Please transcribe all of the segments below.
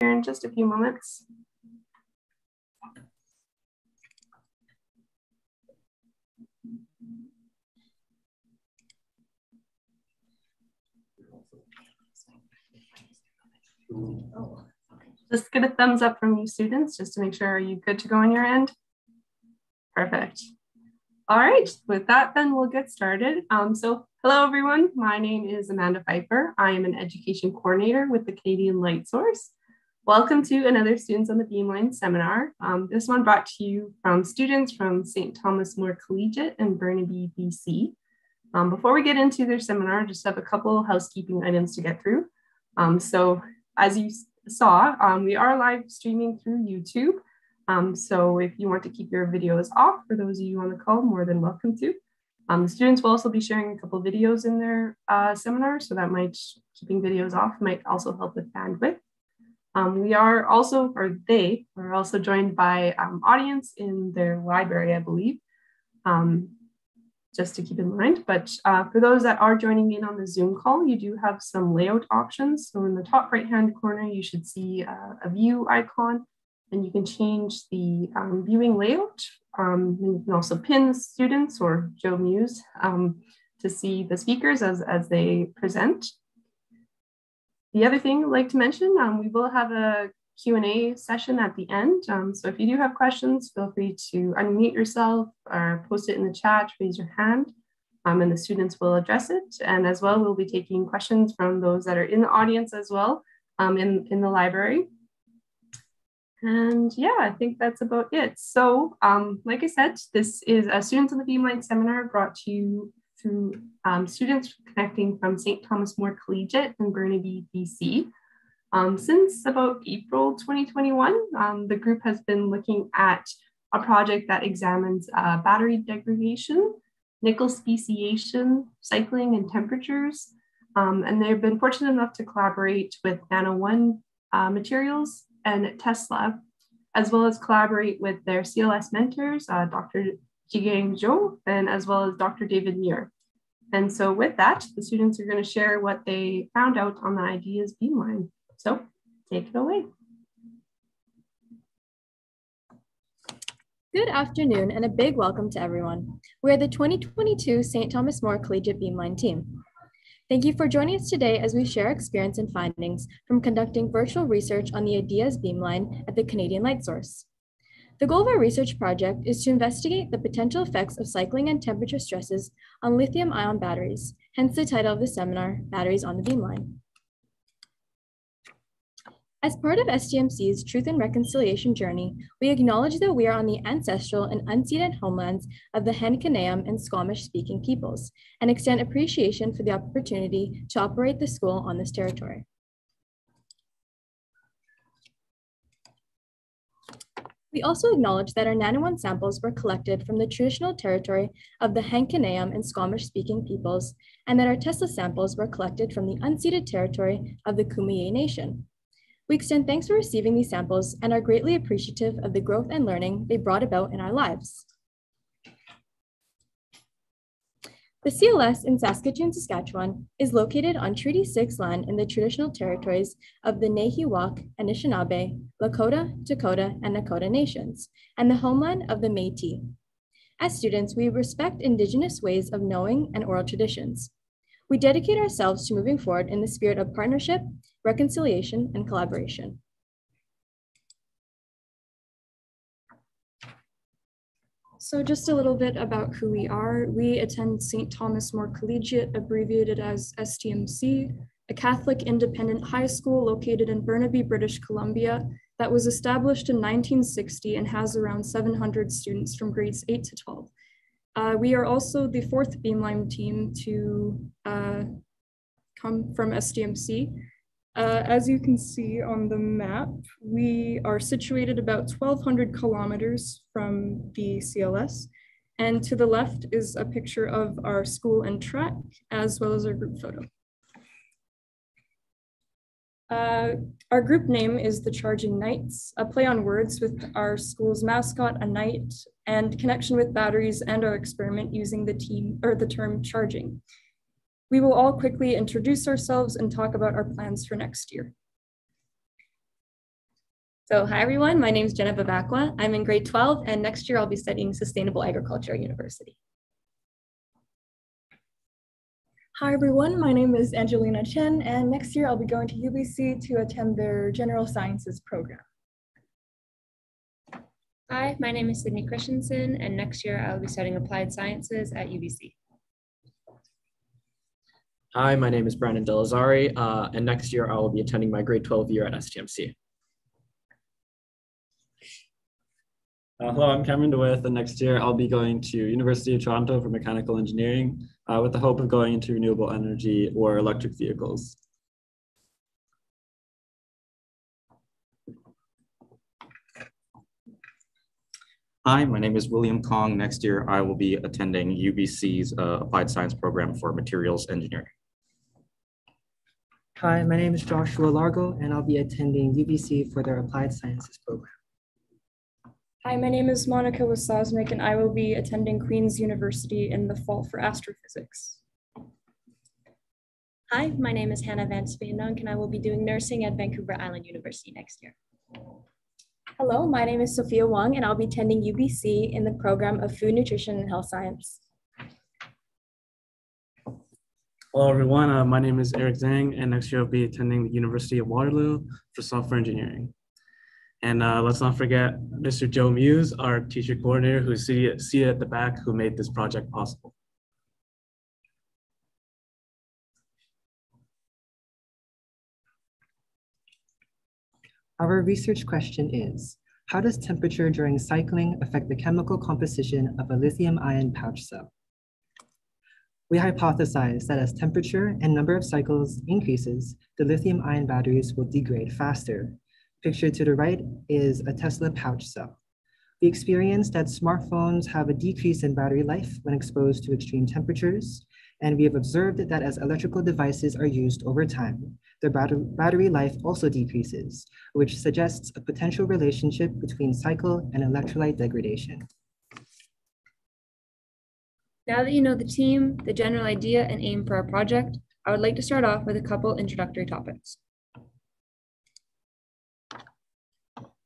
here in just a few moments. Just get a thumbs up from you students just to make sure are you good to go on your end? Perfect. All right, with that then we'll get started. Um, so hello everyone, my name is Amanda Pfeiffer. I am an education coordinator with the Canadian Light Source. Welcome to another Students on the Beamline seminar. Um, this one brought to you from students from St. Thomas More Collegiate in Burnaby, BC. Um, before we get into their seminar, just have a couple housekeeping items to get through. Um, so as you saw, um, we are live streaming through YouTube. Um, so if you want to keep your videos off, for those of you on the call, more than welcome to. Um, the students will also be sharing a couple videos in their uh, seminar, so that might, keeping videos off might also help with bandwidth. Um, we are also, or they are also joined by um, audience in their library, I believe. Um, just to keep in mind. But uh, for those that are joining in on the Zoom call, you do have some layout options. So in the top right-hand corner, you should see uh, a view icon and you can change the um, viewing layout. Um, you can also pin students or Joe Muse um, to see the speakers as, as they present. The other thing I'd like to mention, um, we will have a Q&A session at the end. Um, so if you do have questions, feel free to unmute yourself or post it in the chat, raise your hand, um, and the students will address it. And as well, we'll be taking questions from those that are in the audience as well um, in, in the library. And yeah, I think that's about it. So um, like I said, this is a Students on the Beamline seminar brought to you through um, students connecting from St. Thomas More Collegiate in Burnaby, BC. Um, since about April 2021, um, the group has been looking at a project that examines uh, battery degradation, nickel speciation, cycling, and temperatures. Um, and they've been fortunate enough to collaborate with Nano One uh, Materials and Tesla, as well as collaborate with their CLS mentors, uh, Dr. Jigang Zhou, and as well as Dr. David Muir. And so with that, the students are going to share what they found out on the IDEAS Beamline. So take it away. Good afternoon and a big welcome to everyone. We are the 2022 St. Thomas More Collegiate Beamline team. Thank you for joining us today as we share experience and findings from conducting virtual research on the IDEAS Beamline at the Canadian Light Source. The goal of our research project is to investigate the potential effects of cycling and temperature stresses on lithium ion batteries, hence the title of the seminar, Batteries on the Beamline. As part of STMC's Truth and Reconciliation journey, we acknowledge that we are on the ancestral and unceded homelands of the Henkaneam and Squamish speaking peoples and extend appreciation for the opportunity to operate the school on this territory. We also acknowledge that our Nano One samples were collected from the traditional territory of the Henkaneam and Squamish speaking peoples, and that our Tesla samples were collected from the unceded territory of the Kumeyaay Nation. We extend thanks for receiving these samples and are greatly appreciative of the growth and learning they brought about in our lives. The CLS in Saskatoon, Saskatchewan is located on Treaty 6 land in the traditional territories of the Nehiyawak, Anishinaabe, Lakota, Dakota, and Nakota nations, and the homeland of the Métis. As students, we respect Indigenous ways of knowing and oral traditions. We dedicate ourselves to moving forward in the spirit of partnership, reconciliation, and collaboration. So just a little bit about who we are. We attend St. Thomas More Collegiate, abbreviated as STMC, a Catholic independent high school located in Burnaby, British Columbia, that was established in 1960 and has around 700 students from grades 8 to 12. Uh, we are also the fourth Beamline team to uh, come from STMC. Uh, as you can see on the map, we are situated about 1,200 kilometers from the CLS. And to the left is a picture of our school and track, as well as our group photo. Uh, our group name is the Charging Knights, a play on words with our school's mascot, a knight, and connection with batteries and our experiment using the team or the term charging. We will all quickly introduce ourselves and talk about our plans for next year. So hi everyone, my name is Jenna Babakwa. I'm in grade 12 and next year I'll be studying sustainable agriculture at university. Hi everyone, my name is Angelina Chen and next year I'll be going to UBC to attend their General Sciences program. Hi, my name is Sydney Christensen and next year I'll be studying Applied Sciences at UBC. Hi, my name is Brandon Delazari, uh, and next year I will be attending my grade 12 year at STMC. Uh, hello, I'm Cameron DeWitt, and next year I'll be going to University of Toronto for mechanical engineering uh, with the hope of going into renewable energy or electric vehicles. Hi, my name is William Kong. Next year, I will be attending UBC's uh, Applied Science Program for Materials Engineering. Hi, my name is Joshua Largo, and I'll be attending UBC for their Applied Sciences program. Hi, my name is Monica Wasosnik, and I will be attending Queen's University in the fall for astrophysics. Hi, my name is Hannah Van Speenunk, and I will be doing nursing at Vancouver Island University next year. Hello, my name is Sophia Wong, and I'll be attending UBC in the program of Food Nutrition and Health Science. Hello, everyone. Uh, my name is Eric Zhang, and next year I'll be attending the University of Waterloo for software engineering. And uh, let's not forget Mr. Joe Muse, our teacher coordinator, who's seated at the back, who made this project possible. Our research question is, how does temperature during cycling affect the chemical composition of a lithium ion pouch cell? We hypothesize that as temperature and number of cycles increases, the lithium ion batteries will degrade faster, Pictured to the right is a Tesla pouch cell. We experienced that smartphones have a decrease in battery life when exposed to extreme temperatures, and we have observed that as electrical devices are used over time, their battery life also decreases, which suggests a potential relationship between cycle and electrolyte degradation. Now that you know the team, the general idea and aim for our project, I would like to start off with a couple introductory topics.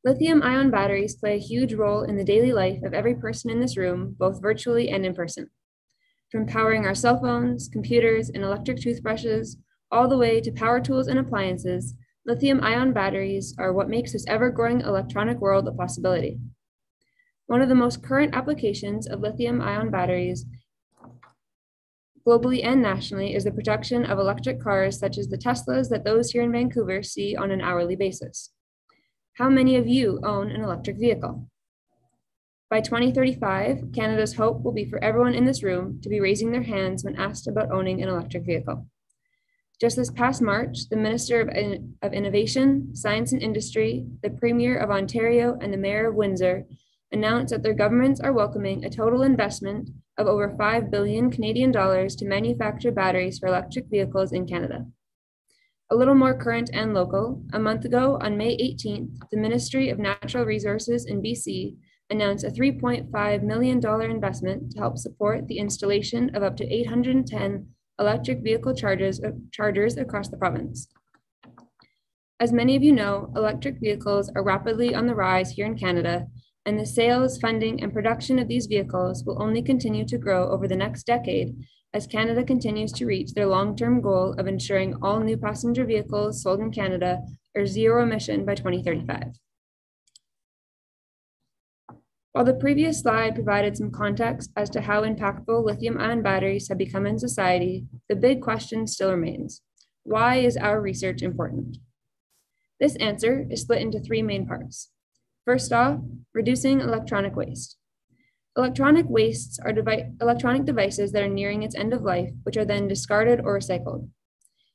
Lithium ion batteries play a huge role in the daily life of every person in this room, both virtually and in person. From powering our cell phones, computers, and electric toothbrushes, all the way to power tools and appliances, lithium ion batteries are what makes this ever growing electronic world a possibility. One of the most current applications of lithium ion batteries globally and nationally is the production of electric cars such as the Teslas that those here in Vancouver see on an hourly basis. How many of you own an electric vehicle? By 2035, Canada's hope will be for everyone in this room to be raising their hands when asked about owning an electric vehicle. Just this past March, the Minister of, In of Innovation, Science and Industry, the Premier of Ontario, and the Mayor of Windsor announced that their governments are welcoming a total investment of over 5 billion Canadian dollars to manufacture batteries for electric vehicles in Canada. A little more current and local, a month ago on May 18th, the Ministry of Natural Resources in BC announced a $3.5 million investment to help support the installation of up to 810 electric vehicle chargers, uh, chargers across the province. As many of you know, electric vehicles are rapidly on the rise here in Canada, and the sales, funding, and production of these vehicles will only continue to grow over the next decade as Canada continues to reach their long-term goal of ensuring all new passenger vehicles sold in Canada are zero emission by 2035. While the previous slide provided some context as to how impactful lithium ion batteries have become in society, the big question still remains. Why is our research important? This answer is split into three main parts. First off, reducing electronic waste. Electronic wastes are devi electronic devices that are nearing its end of life, which are then discarded or recycled.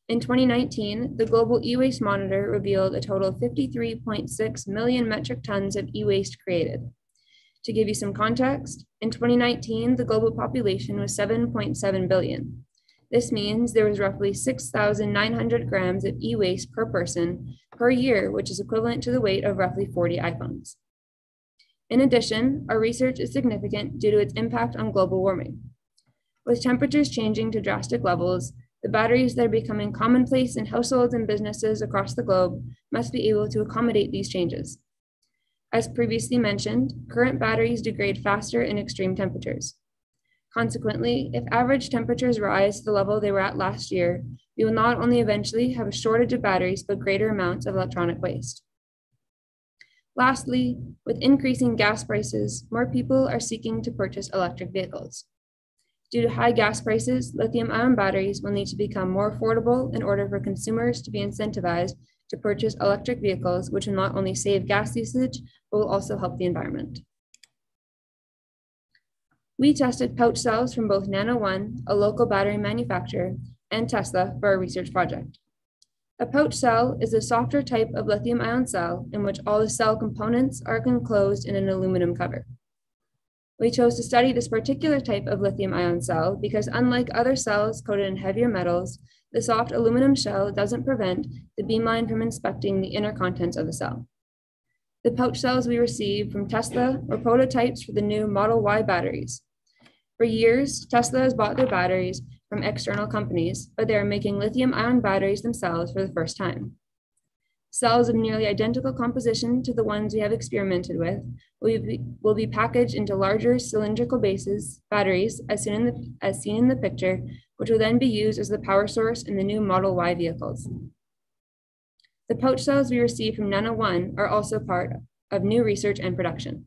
In 2019, the Global E-Waste Monitor revealed a total of 53.6 million metric tons of e-waste created. To give you some context, in 2019, the global population was 7.7 billion. This means there was roughly 6,900 grams of e-waste per person per year, which is equivalent to the weight of roughly 40 iPhones. In addition, our research is significant due to its impact on global warming. With temperatures changing to drastic levels, the batteries that are becoming commonplace in households and businesses across the globe must be able to accommodate these changes. As previously mentioned, current batteries degrade faster in extreme temperatures. Consequently, if average temperatures rise to the level they were at last year, we will not only eventually have a shortage of batteries, but greater amounts of electronic waste. Lastly, with increasing gas prices, more people are seeking to purchase electric vehicles. Due to high gas prices, lithium ion batteries will need to become more affordable in order for consumers to be incentivized to purchase electric vehicles, which will not only save gas usage, but will also help the environment. We tested pouch cells from both Nano One, a local battery manufacturer, and Tesla for our research project. A pouch cell is a softer type of lithium ion cell in which all the cell components are enclosed in an aluminum cover. We chose to study this particular type of lithium ion cell because unlike other cells coated in heavier metals, the soft aluminum shell doesn't prevent the beamline from inspecting the inner contents of the cell. The pouch cells we received from Tesla were prototypes for the new Model Y batteries. For years, Tesla has bought their batteries from external companies, but they are making lithium ion batteries themselves for the first time. Cells of nearly identical composition to the ones we have experimented with will be, will be packaged into larger cylindrical bases, batteries, as seen, in the, as seen in the picture, which will then be used as the power source in the new Model Y vehicles. The pouch cells we received from Nano One are also part of new research and production.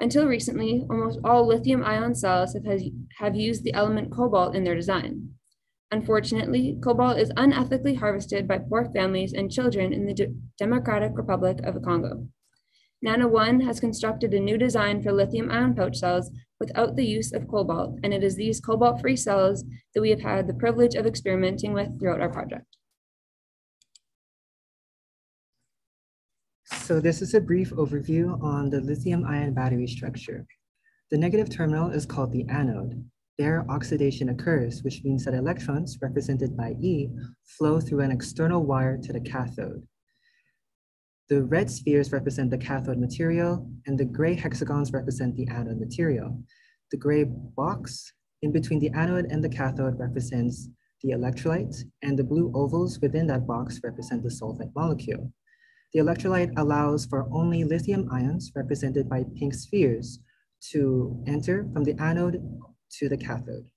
Until recently, almost all lithium ion cells have, has, have used the element cobalt in their design. Unfortunately, cobalt is unethically harvested by poor families and children in the D Democratic Republic of the Congo. Nano One has constructed a new design for lithium ion pouch cells without the use of cobalt, and it is these cobalt free cells that we have had the privilege of experimenting with throughout our project. So this is a brief overview on the lithium ion battery structure. The negative terminal is called the anode. There, oxidation occurs, which means that electrons, represented by E, flow through an external wire to the cathode. The red spheres represent the cathode material, and the gray hexagons represent the anode material. The gray box in between the anode and the cathode represents the electrolyte, and the blue ovals within that box represent the solvent molecule. The electrolyte allows for only lithium ions represented by pink spheres to enter from the anode to the cathode.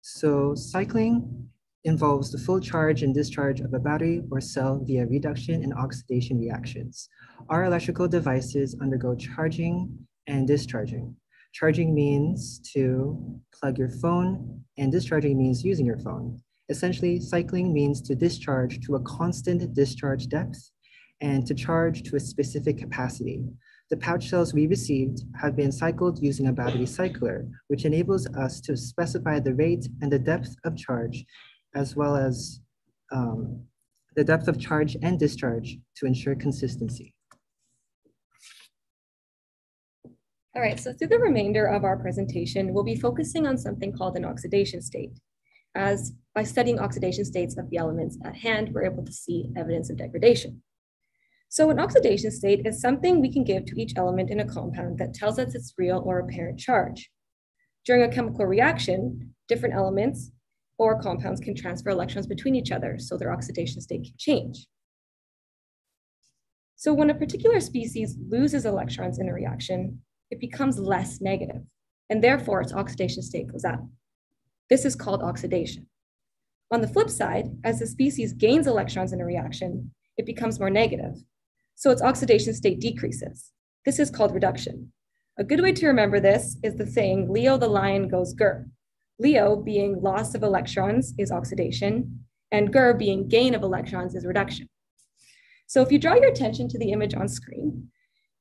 So cycling involves the full charge and discharge of a battery or cell via reduction and oxidation reactions. Our electrical devices undergo charging and discharging. Charging means to plug your phone and discharging means using your phone. Essentially, cycling means to discharge to a constant discharge depth and to charge to a specific capacity. The pouch cells we received have been cycled using a battery cycler, which enables us to specify the rate and the depth of charge, as well as um, the depth of charge and discharge to ensure consistency. All right, so through the remainder of our presentation, we'll be focusing on something called an oxidation state as by studying oxidation states of the elements at hand, we're able to see evidence of degradation. So an oxidation state is something we can give to each element in a compound that tells us its real or apparent charge. During a chemical reaction, different elements or compounds can transfer electrons between each other, so their oxidation state can change. So when a particular species loses electrons in a reaction, it becomes less negative, and therefore its oxidation state goes up. This is called oxidation. On the flip side, as the species gains electrons in a reaction, it becomes more negative. So its oxidation state decreases. This is called reduction. A good way to remember this is the saying, Leo the lion goes gur. Leo being loss of electrons is oxidation, and gur being gain of electrons is reduction. So if you draw your attention to the image on screen,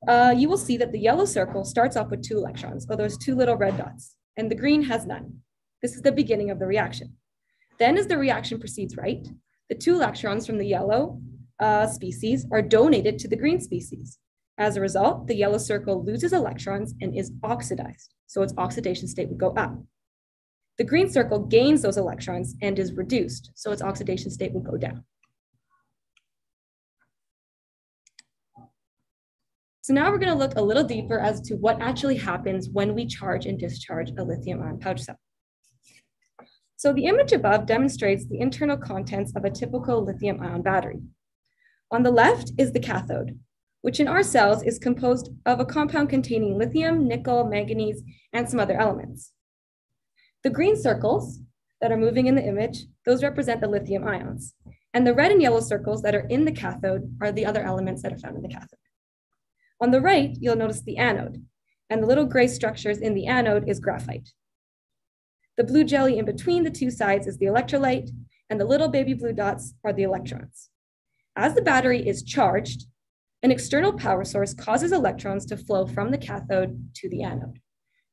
uh, you will see that the yellow circle starts off with two electrons, or those two little red dots, and the green has none. This is the beginning of the reaction. Then as the reaction proceeds right, the two electrons from the yellow uh, species are donated to the green species. As a result, the yellow circle loses electrons and is oxidized. So its oxidation state would go up. The green circle gains those electrons and is reduced. So its oxidation state would go down. So now we're gonna look a little deeper as to what actually happens when we charge and discharge a lithium ion pouch cell. So the image above demonstrates the internal contents of a typical lithium ion battery. On the left is the cathode, which in our cells is composed of a compound containing lithium, nickel, manganese, and some other elements. The green circles that are moving in the image, those represent the lithium ions. And the red and yellow circles that are in the cathode are the other elements that are found in the cathode. On the right, you'll notice the anode, and the little gray structures in the anode is graphite. The blue jelly in between the two sides is the electrolyte, and the little baby blue dots are the electrons. As the battery is charged, an external power source causes electrons to flow from the cathode to the anode.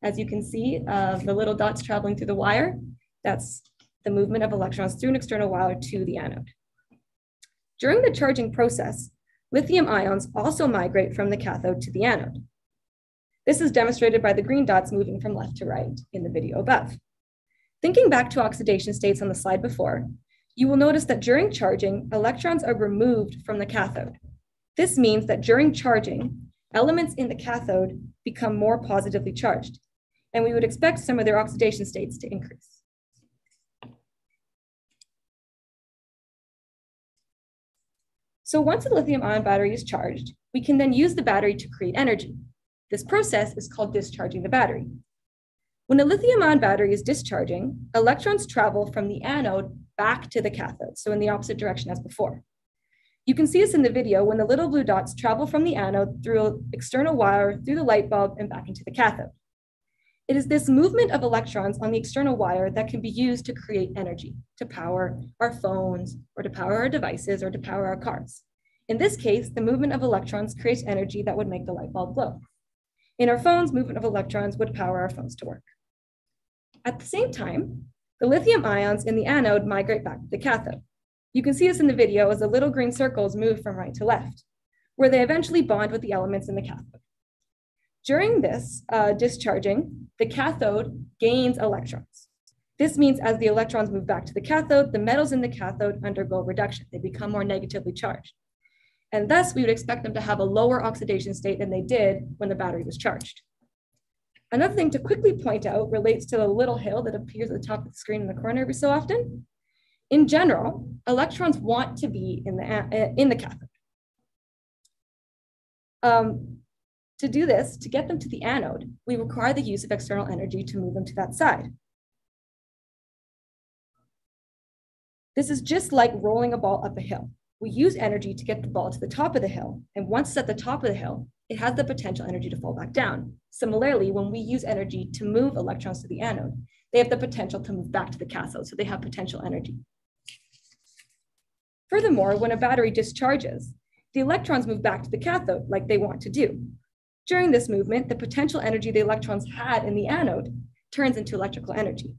As you can see, uh, the little dots traveling through the wire, that's the movement of electrons through an external wire to the anode. During the charging process, lithium ions also migrate from the cathode to the anode. This is demonstrated by the green dots moving from left to right in the video above. Thinking back to oxidation states on the slide before, you will notice that during charging, electrons are removed from the cathode. This means that during charging, elements in the cathode become more positively charged, and we would expect some of their oxidation states to increase. So once a lithium ion battery is charged, we can then use the battery to create energy. This process is called discharging the battery. When a lithium ion battery is discharging, electrons travel from the anode back to the cathode, so in the opposite direction as before. You can see this in the video when the little blue dots travel from the anode through an external wire, through the light bulb, and back into the cathode. It is this movement of electrons on the external wire that can be used to create energy, to power our phones, or to power our devices, or to power our cars. In this case, the movement of electrons creates energy that would make the light bulb glow. In our phones, movement of electrons would power our phones to work. At the same time, the lithium ions in the anode migrate back to the cathode. You can see this in the video as the little green circles move from right to left, where they eventually bond with the elements in the cathode. During this uh, discharging, the cathode gains electrons. This means as the electrons move back to the cathode, the metals in the cathode undergo reduction. They become more negatively charged. And thus, we would expect them to have a lower oxidation state than they did when the battery was charged. Another thing to quickly point out relates to the little hill that appears at the top of the screen in the corner every so often. In general, electrons want to be in the, uh, in the cathode. Um, to do this, to get them to the anode, we require the use of external energy to move them to that side. This is just like rolling a ball up a hill. We use energy to get the ball to the top of the hill, and once it's at the top of the hill, it has the potential energy to fall back down. Similarly, when we use energy to move electrons to the anode, they have the potential to move back to the cathode, so they have potential energy. Furthermore, when a battery discharges, the electrons move back to the cathode like they want to do. During this movement, the potential energy the electrons had in the anode turns into electrical energy.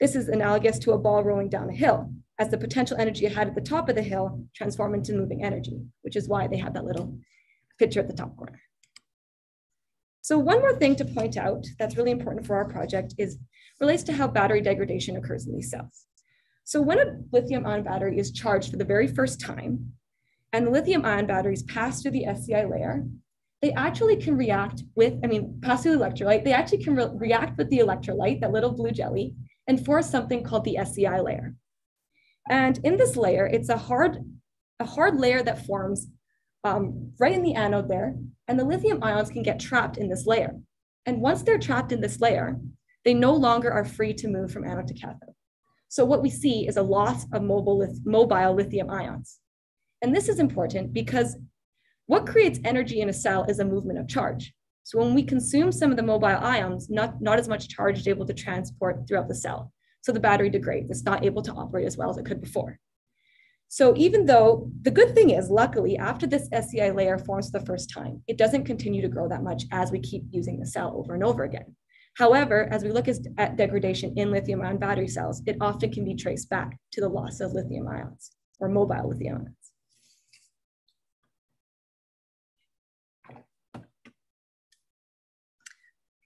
This is analogous to a ball rolling down a hill, as the potential energy it had at the top of the hill transformed into moving energy, which is why they have that little picture at the top corner. So one more thing to point out that's really important for our project is relates to how battery degradation occurs in these cells. So when a lithium ion battery is charged for the very first time, and the lithium ion batteries pass through the SEI layer, they actually can react with, I mean, pass through the electrolyte, they actually can re react with the electrolyte, that little blue jelly, and force something called the SEI layer. And in this layer, it's a hard, a hard layer that forms um, right in the anode there, and the lithium ions can get trapped in this layer. And once they're trapped in this layer, they no longer are free to move from anode to cathode. So what we see is a loss of mobile, mobile lithium ions. And this is important because what creates energy in a cell is a movement of charge. So when we consume some of the mobile ions, not, not as much charge is able to transport throughout the cell. So the battery degrades. It's not able to operate as well as it could before. So even though the good thing is, luckily, after this SEI layer forms the first time, it doesn't continue to grow that much as we keep using the cell over and over again. However, as we look at degradation in lithium ion battery cells, it often can be traced back to the loss of lithium ions or mobile lithium ions.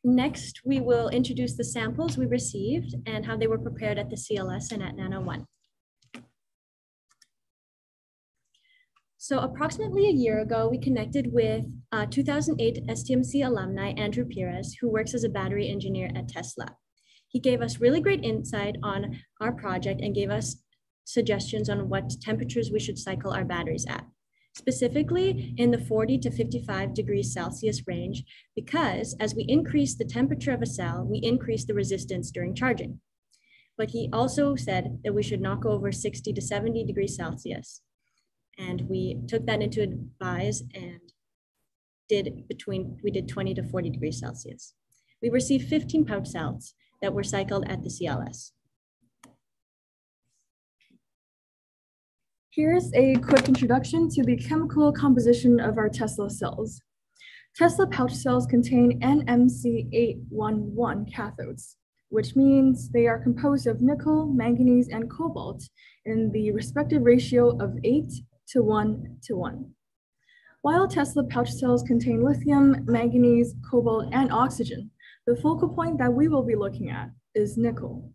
Next, we will introduce the samples we received and how they were prepared at the CLS and at Nano One. So approximately a year ago, we connected with uh, 2008 STMC alumni, Andrew Perez, who works as a battery engineer at Tesla. He gave us really great insight on our project and gave us suggestions on what temperatures we should cycle our batteries at. specifically in the 40 to 55 degrees Celsius range, because as we increase the temperature of a cell, we increase the resistance during charging. But he also said that we should not go over 60 to 70 degrees Celsius. And we took that into advise and did between, we did 20 to 40 degrees Celsius. We received 15 pouch cells that were cycled at the CLS. Here's a quick introduction to the chemical composition of our Tesla cells. Tesla pouch cells contain NMC811 cathodes, which means they are composed of nickel, manganese, and cobalt in the respective ratio of 8 to 1 to 1. While Tesla pouch cells contain lithium, manganese, cobalt, and oxygen, the focal point that we will be looking at is nickel.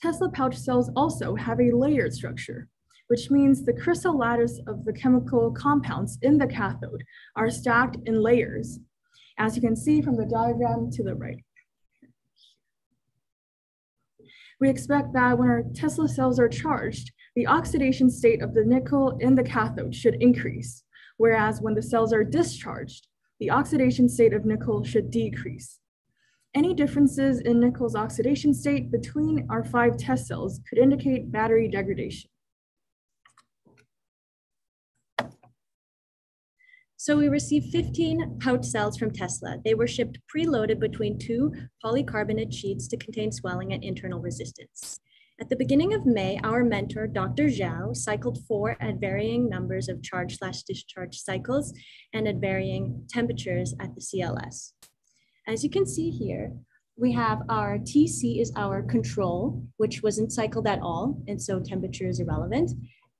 Tesla pouch cells also have a layered structure, which means the crystal lattice of the chemical compounds in the cathode are stacked in layers, as you can see from the diagram to the right. We expect that when our Tesla cells are charged, the oxidation state of the nickel in the cathode should increase, whereas when the cells are discharged, the oxidation state of nickel should decrease. Any differences in nickel's oxidation state between our five test cells could indicate battery degradation. So we received 15 pouch cells from Tesla. They were shipped preloaded between two polycarbonate sheets to contain swelling and internal resistance. At the beginning of May, our mentor, Dr. Zhou, cycled four at varying numbers of charge slash discharge cycles and at varying temperatures at the CLS. As you can see here, we have our TC is our control, which wasn't cycled at all, and so temperature is irrelevant.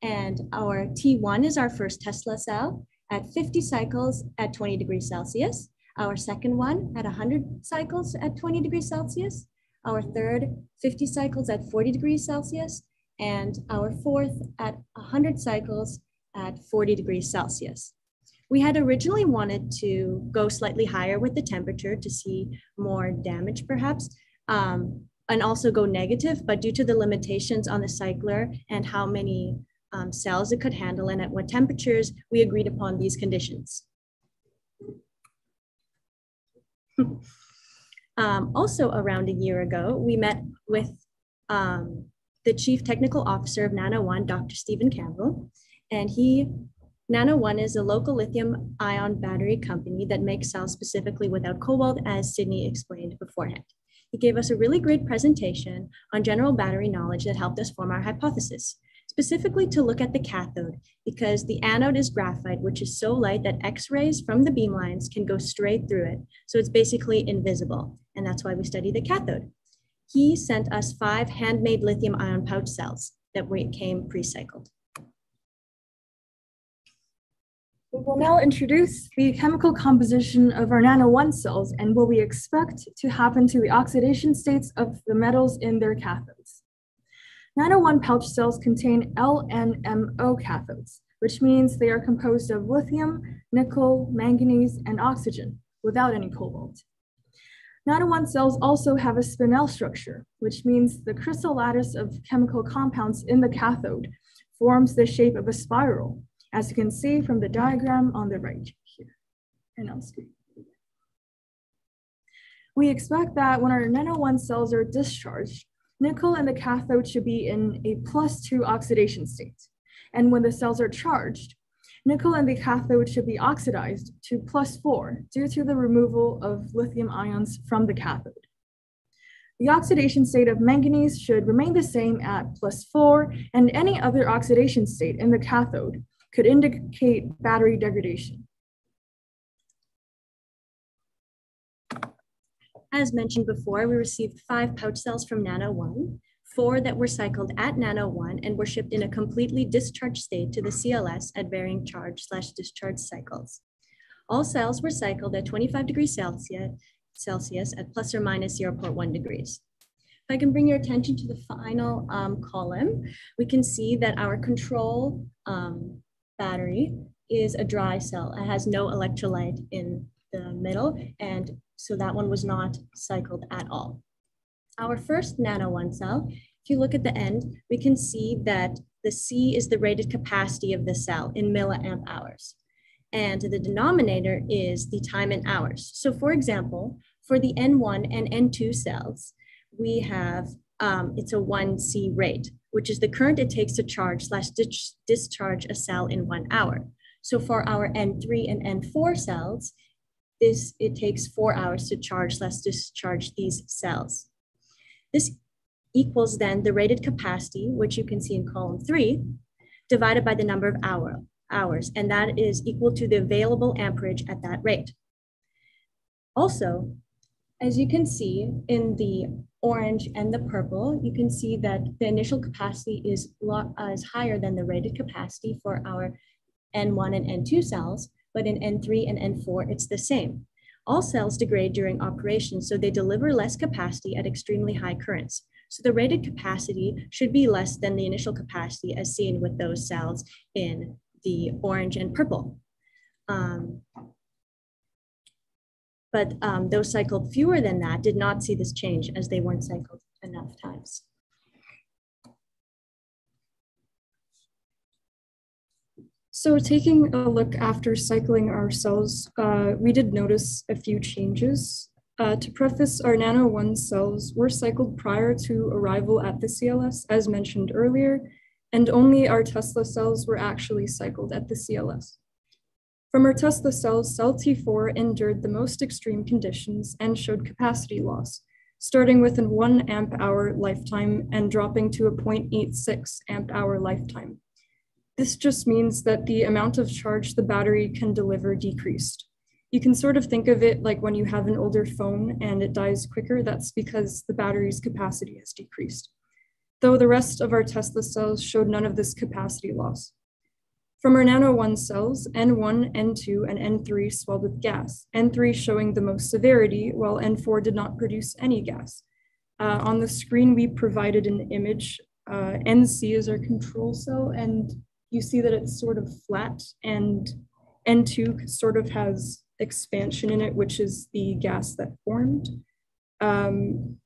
And our T1 is our first Tesla cell, at 50 cycles at 20 degrees Celsius, our second one at 100 cycles at 20 degrees Celsius, our third 50 cycles at 40 degrees Celsius, and our fourth at 100 cycles at 40 degrees Celsius. We had originally wanted to go slightly higher with the temperature to see more damage perhaps, um, and also go negative, but due to the limitations on the cycler and how many um, cells it could handle and at what temperatures, we agreed upon these conditions. um, also around a year ago, we met with um, the Chief Technical Officer of Nano One, Dr. Stephen Campbell, and he, Nano One is a local lithium ion battery company that makes cells specifically without cobalt, as Sydney explained beforehand. He gave us a really great presentation on general battery knowledge that helped us form our hypothesis specifically to look at the cathode because the anode is graphite, which is so light that X-rays from the beamlines can go straight through it. So it's basically invisible. And that's why we study the cathode. He sent us five handmade lithium ion pouch cells that came pre-cycled. We will now introduce the chemical composition of our Nano One cells and what we expect to happen to the oxidation states of the metals in their cathodes. Nano One pouch cells contain LNMO cathodes, which means they are composed of lithium, nickel, manganese, and oxygen without any cobalt. Nano One cells also have a spinel structure, which means the crystal lattice of chemical compounds in the cathode forms the shape of a spiral, as you can see from the diagram on the right here and on screen. We expect that when our Nano One cells are discharged, nickel in the cathode should be in a plus two oxidation state. And when the cells are charged, nickel in the cathode should be oxidized to plus four due to the removal of lithium ions from the cathode. The oxidation state of manganese should remain the same at plus four, and any other oxidation state in the cathode could indicate battery degradation. As mentioned before, we received five pouch cells from Nano One, four that were cycled at Nano One and were shipped in a completely discharged state to the CLS at varying charge slash discharge cycles. All cells were cycled at 25 degrees Celsius, Celsius at plus or minus 0.1 degrees. If I can bring your attention to the final um, column, we can see that our control um, battery is a dry cell. It has no electrolyte in the middle and so that one was not cycled at all. Our first nano one cell, if you look at the end, we can see that The C is the rated capacity of the cell in milliamp hours. And the denominator is the time in hours. So for example, for the N1 and N2 cells, we have, um, it's a 1C rate, which is the current it takes to charge slash dis discharge a cell in one hour. So for our N3 and N4 cells, this, it takes four hours to charge slash discharge these cells. This equals then the rated capacity, which you can see in column three, divided by the number of hour, hours, and that is equal to the available amperage at that rate. Also, as you can see in the orange and the purple, you can see that the initial capacity is, uh, is higher than the rated capacity for our N1 and N2 cells, but in N3 and N4, it's the same. All cells degrade during operation, so they deliver less capacity at extremely high currents. So the rated capacity should be less than the initial capacity as seen with those cells in the orange and purple. Um, but um, those cycled fewer than that did not see this change as they weren't cycled enough times. So taking a look after cycling our cells, uh, we did notice a few changes. Uh, to preface, our Nano One cells were cycled prior to arrival at the CLS, as mentioned earlier, and only our Tesla cells were actually cycled at the CLS. From our Tesla cells, cell T4 endured the most extreme conditions and showed capacity loss, starting with a 1 amp hour lifetime and dropping to a 0.86 amp hour lifetime. This just means that the amount of charge the battery can deliver decreased. You can sort of think of it like when you have an older phone and it dies quicker, that's because the battery's capacity has decreased. Though the rest of our Tesla cells showed none of this capacity loss. From our Nano One cells, N1, N2, and N3 swelled with gas, N3 showing the most severity, while N4 did not produce any gas. Uh, on the screen, we provided an image. Uh, NC is our control cell, and you see that it's sort of flat and N2 sort of has expansion in it, which is the gas that formed. Um,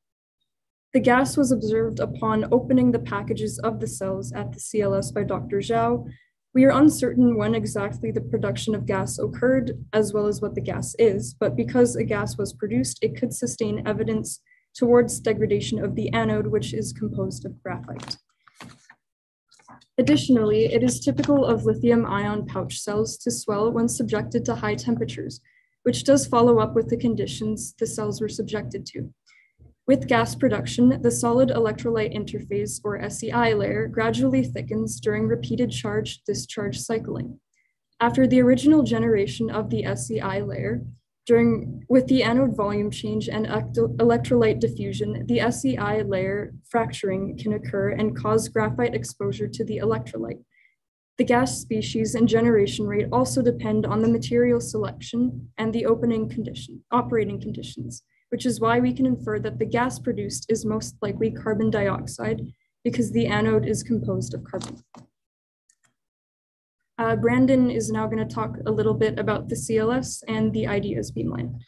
the gas was observed upon opening the packages of the cells at the CLS by Dr. Zhou. We are uncertain when exactly the production of gas occurred, as well as what the gas is, but because a gas was produced, it could sustain evidence towards degradation of the anode, which is composed of graphite. Additionally, it is typical of lithium ion pouch cells to swell when subjected to high temperatures, which does follow up with the conditions the cells were subjected to. With gas production, the solid electrolyte interface, or SEI layer, gradually thickens during repeated charge-discharge cycling. After the original generation of the SEI layer, during, with the anode volume change and electrolyte diffusion, the SEI layer fracturing can occur and cause graphite exposure to the electrolyte. The gas species and generation rate also depend on the material selection and the opening condition, operating conditions, which is why we can infer that the gas produced is most likely carbon dioxide because the anode is composed of carbon. Uh, Brandon is now going to talk a little bit about the CLS and the IDEAS beamline.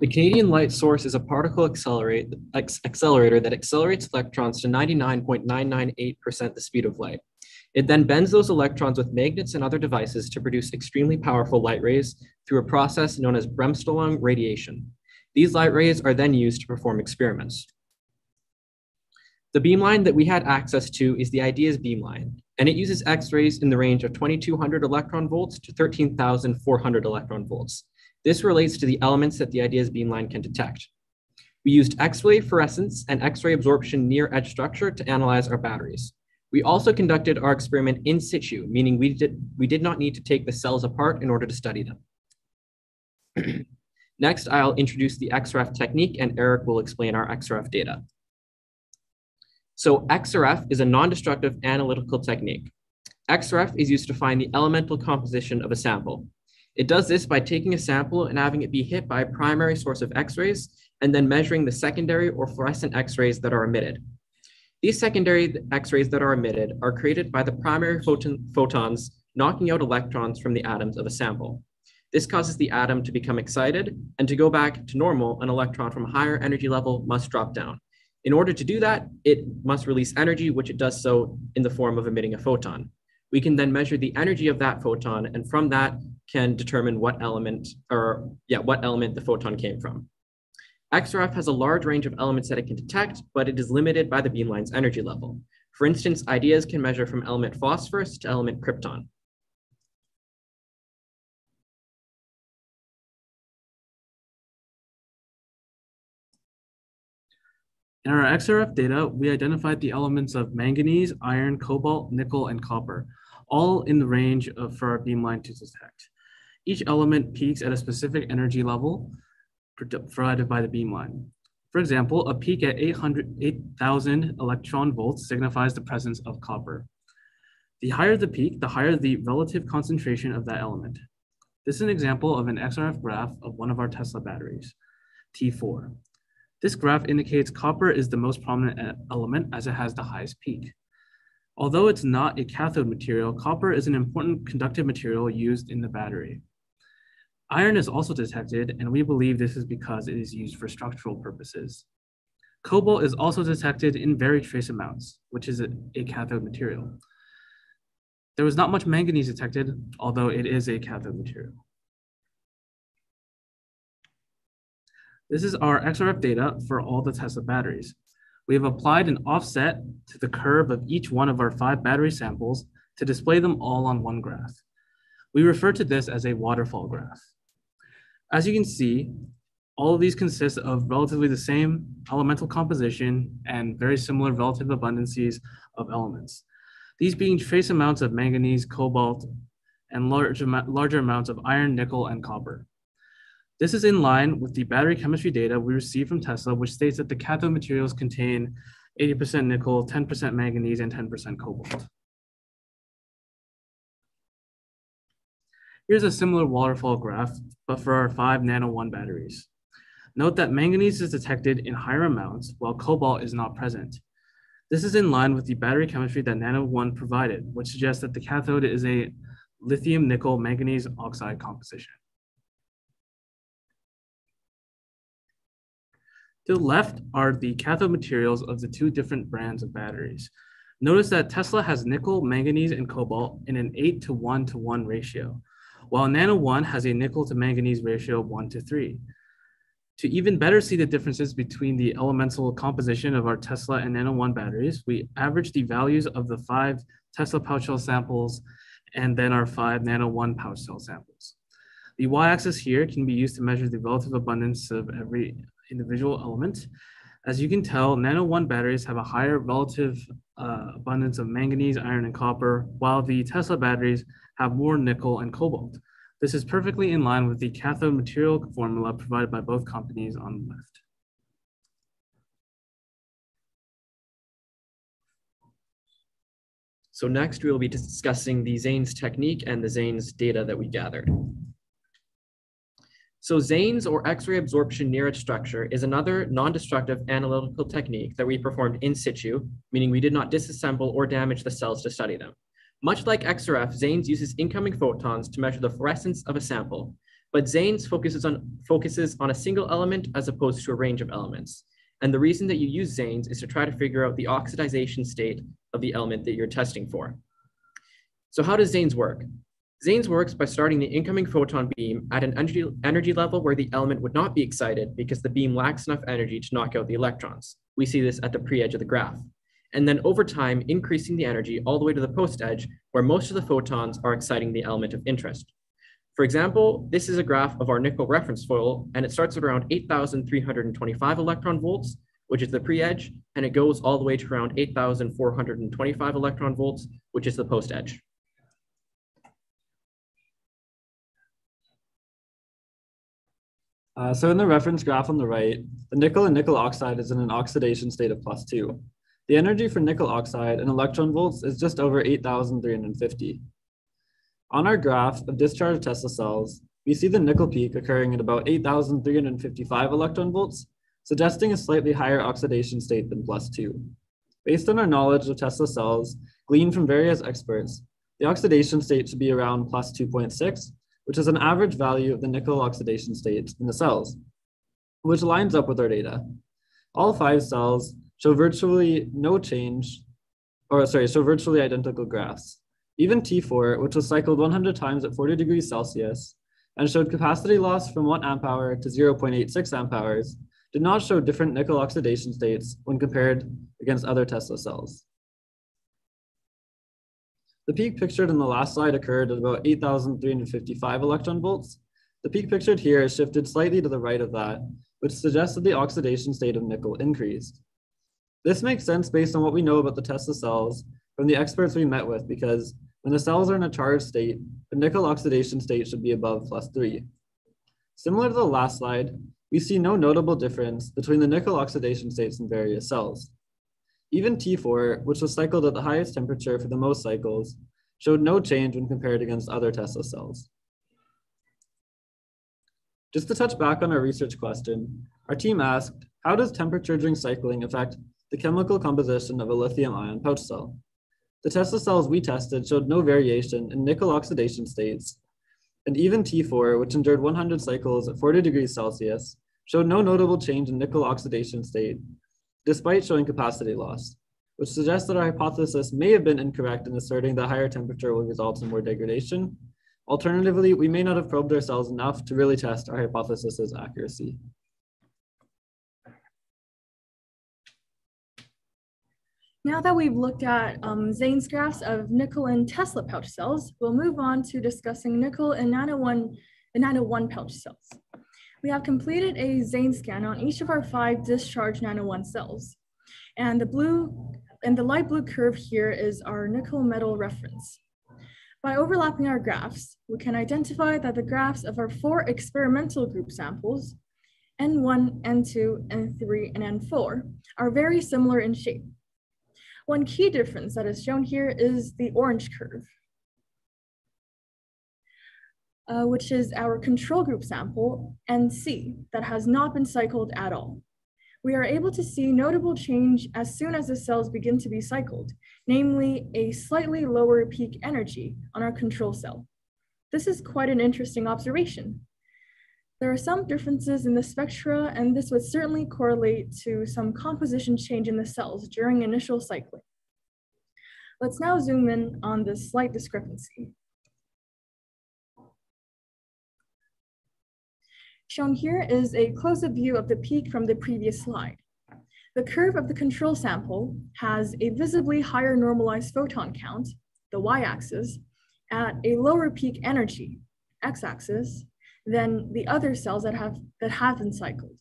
The Canadian Light Source is a particle accelerate, accelerator that accelerates electrons to 99.998% the speed of light. It then bends those electrons with magnets and other devices to produce extremely powerful light rays through a process known as Bremsstrahlung radiation. These light rays are then used to perform experiments. The beamline that we had access to is the IDEAS beamline, and it uses X-rays in the range of 2200 electron volts to 13,400 electron volts. This relates to the elements that the IDEAS beamline can detect. We used X-ray fluorescence and X-ray absorption near edge structure to analyze our batteries. We also conducted our experiment in situ, meaning we did, we did not need to take the cells apart in order to study them. Next, I'll introduce the XRF technique and Eric will explain our XRF data. So XRF is a non-destructive analytical technique. XRF is used to find the elemental composition of a sample. It does this by taking a sample and having it be hit by a primary source of X-rays and then measuring the secondary or fluorescent X-rays that are emitted. These secondary X-rays that are emitted are created by the primary photon photons knocking out electrons from the atoms of a sample. This causes the atom to become excited, and to go back to normal, an electron from a higher energy level must drop down. In order to do that, it must release energy, which it does so in the form of emitting a photon. We can then measure the energy of that photon, and from that can determine what element, or yeah, what element the photon came from. XRF has a large range of elements that it can detect, but it is limited by the beamline's energy level. For instance, IDEAS can measure from element phosphorus to element krypton. In our XRF data, we identified the elements of manganese, iron, cobalt, nickel, and copper, all in the range of, for our beamline to detect. Each element peaks at a specific energy level provided by the beamline. For example, a peak at 800, 8,000 electron volts signifies the presence of copper. The higher the peak, the higher the relative concentration of that element. This is an example of an XRF graph of one of our Tesla batteries, T4. This graph indicates copper is the most prominent element as it has the highest peak. Although it's not a cathode material, copper is an important conductive material used in the battery. Iron is also detected, and we believe this is because it is used for structural purposes. Cobalt is also detected in very trace amounts, which is a, a cathode material. There was not much manganese detected, although it is a cathode material. This is our XRF data for all the Tesla batteries. We have applied an offset to the curve of each one of our five battery samples to display them all on one graph. We refer to this as a waterfall graph. As you can see, all of these consist of relatively the same elemental composition and very similar relative abundances of elements. These being trace amounts of manganese, cobalt, and large, larger amounts of iron, nickel, and copper. This is in line with the battery chemistry data we received from Tesla, which states that the cathode materials contain 80% nickel, 10% manganese, and 10% cobalt. Here's a similar waterfall graph, but for our five Nano One batteries. Note that manganese is detected in higher amounts, while cobalt is not present. This is in line with the battery chemistry that Nano One provided, which suggests that the cathode is a lithium nickel manganese oxide composition. To the left are the cathode materials of the two different brands of batteries. Notice that Tesla has nickel, manganese, and cobalt in an 8 to 1 to 1 ratio, while Nano One has a nickel to manganese ratio of 1 to 3. To even better see the differences between the elemental composition of our Tesla and Nano One batteries, we average the values of the five Tesla pouch cell samples and then our five Nano One pouch cell samples. The y-axis here can be used to measure the relative abundance of every individual element. As you can tell, Nano One batteries have a higher relative uh, abundance of manganese, iron, and copper, while the Tesla batteries have more nickel and cobalt. This is perfectly in line with the cathode material formula provided by both companies on the left. So next we will be discussing the XANES technique and the XANES data that we gathered. So XANES or X-ray absorption near edge structure is another non-destructive analytical technique that we performed in situ, meaning we did not disassemble or damage the cells to study them. Much like XRF, XANES uses incoming photons to measure the fluorescence of a sample, but XANES focuses on, focuses on a single element as opposed to a range of elements. And the reason that you use XANES is to try to figure out the oxidization state of the element that you're testing for. So how does XANES work? XANES works by starting the incoming photon beam at an energy, energy level where the element would not be excited because the beam lacks enough energy to knock out the electrons. We see this at the pre-edge of the graph. And then over time, increasing the energy all the way to the post-edge where most of the photons are exciting the element of interest. For example, this is a graph of our nickel reference foil, and it starts at around 8,325 electron volts, which is the pre-edge, and it goes all the way to around 8,425 electron volts, which is the post-edge. Uh, so in the reference graph on the right, the nickel and nickel oxide is in an oxidation state of plus two. The energy for nickel oxide in electron volts is just over 8,350. On our graph of discharged Tesla cells, we see the nickel peak occurring at about 8,355 electron volts, suggesting a slightly higher oxidation state than plus two. Based on our knowledge of Tesla cells, gleaned from various experts, the oxidation state should be around plus 2.6, which is an average value of the nickel oxidation state in the cells, which lines up with our data. All five cells show virtually no change, or sorry, show virtually identical graphs. Even T4, which was cycled 100 times at 40 degrees Celsius and showed capacity loss from 1 amp hour to 0.86 amp hours, did not show different nickel oxidation states when compared against other Tesla cells. The peak pictured in the last slide occurred at about 8,355 electron volts. The peak pictured here is shifted slightly to the right of that, which suggests that the oxidation state of nickel increased. This makes sense based on what we know about the Tesla cells from the experts we met with, because when the cells are in a charged state, the nickel oxidation state should be above plus three. Similar to the last slide, we see no notable difference between the nickel oxidation states in various cells. Even T4, which was cycled at the highest temperature for the most cycles, showed no change when compared against other Tesla cells. Just to touch back on our research question, our team asked, how does temperature during cycling affect the chemical composition of a lithium ion pouch cell? The Tesla cells we tested showed no variation in nickel oxidation states, and even T4, which endured 100 cycles at 40 degrees Celsius, showed no notable change in nickel oxidation state despite showing capacity loss, which suggests that our hypothesis may have been incorrect in asserting that higher temperature will result in more degradation. Alternatively, we may not have probed our cells enough to really test our hypothesis's accuracy. Now that we've looked at um, XANES graphs of nickel and Tesla pouch cells, we'll move on to discussing nickel and nano one, and nano one pouch cells. We have completed a XANES scan on each of our five discharged nano oh one cells. And the blue and the light blue curve here is our nickel metal reference. By overlapping our graphs, we can identify that the graphs of our four experimental group samples, N1, N2, N3, and N4, are very similar in shape. One key difference that is shown here is the orange curve uh, which is our control group sample, NC, that has not been cycled at all. We are able to see notable change as soon as the cells begin to be cycled, namely a slightly lower peak energy on our control cell. This is quite an interesting observation. There are some differences in the spectra, and this would certainly correlate to some composition change in the cells during initial cycling. Let's now zoom in on this slight discrepancy. Shown here is a close-up view of the peak from the previous slide. The curve of the control sample has a visibly higher normalized photon count, the y-axis, at a lower peak energy, x-axis, than the other cells that have, that have been cycled.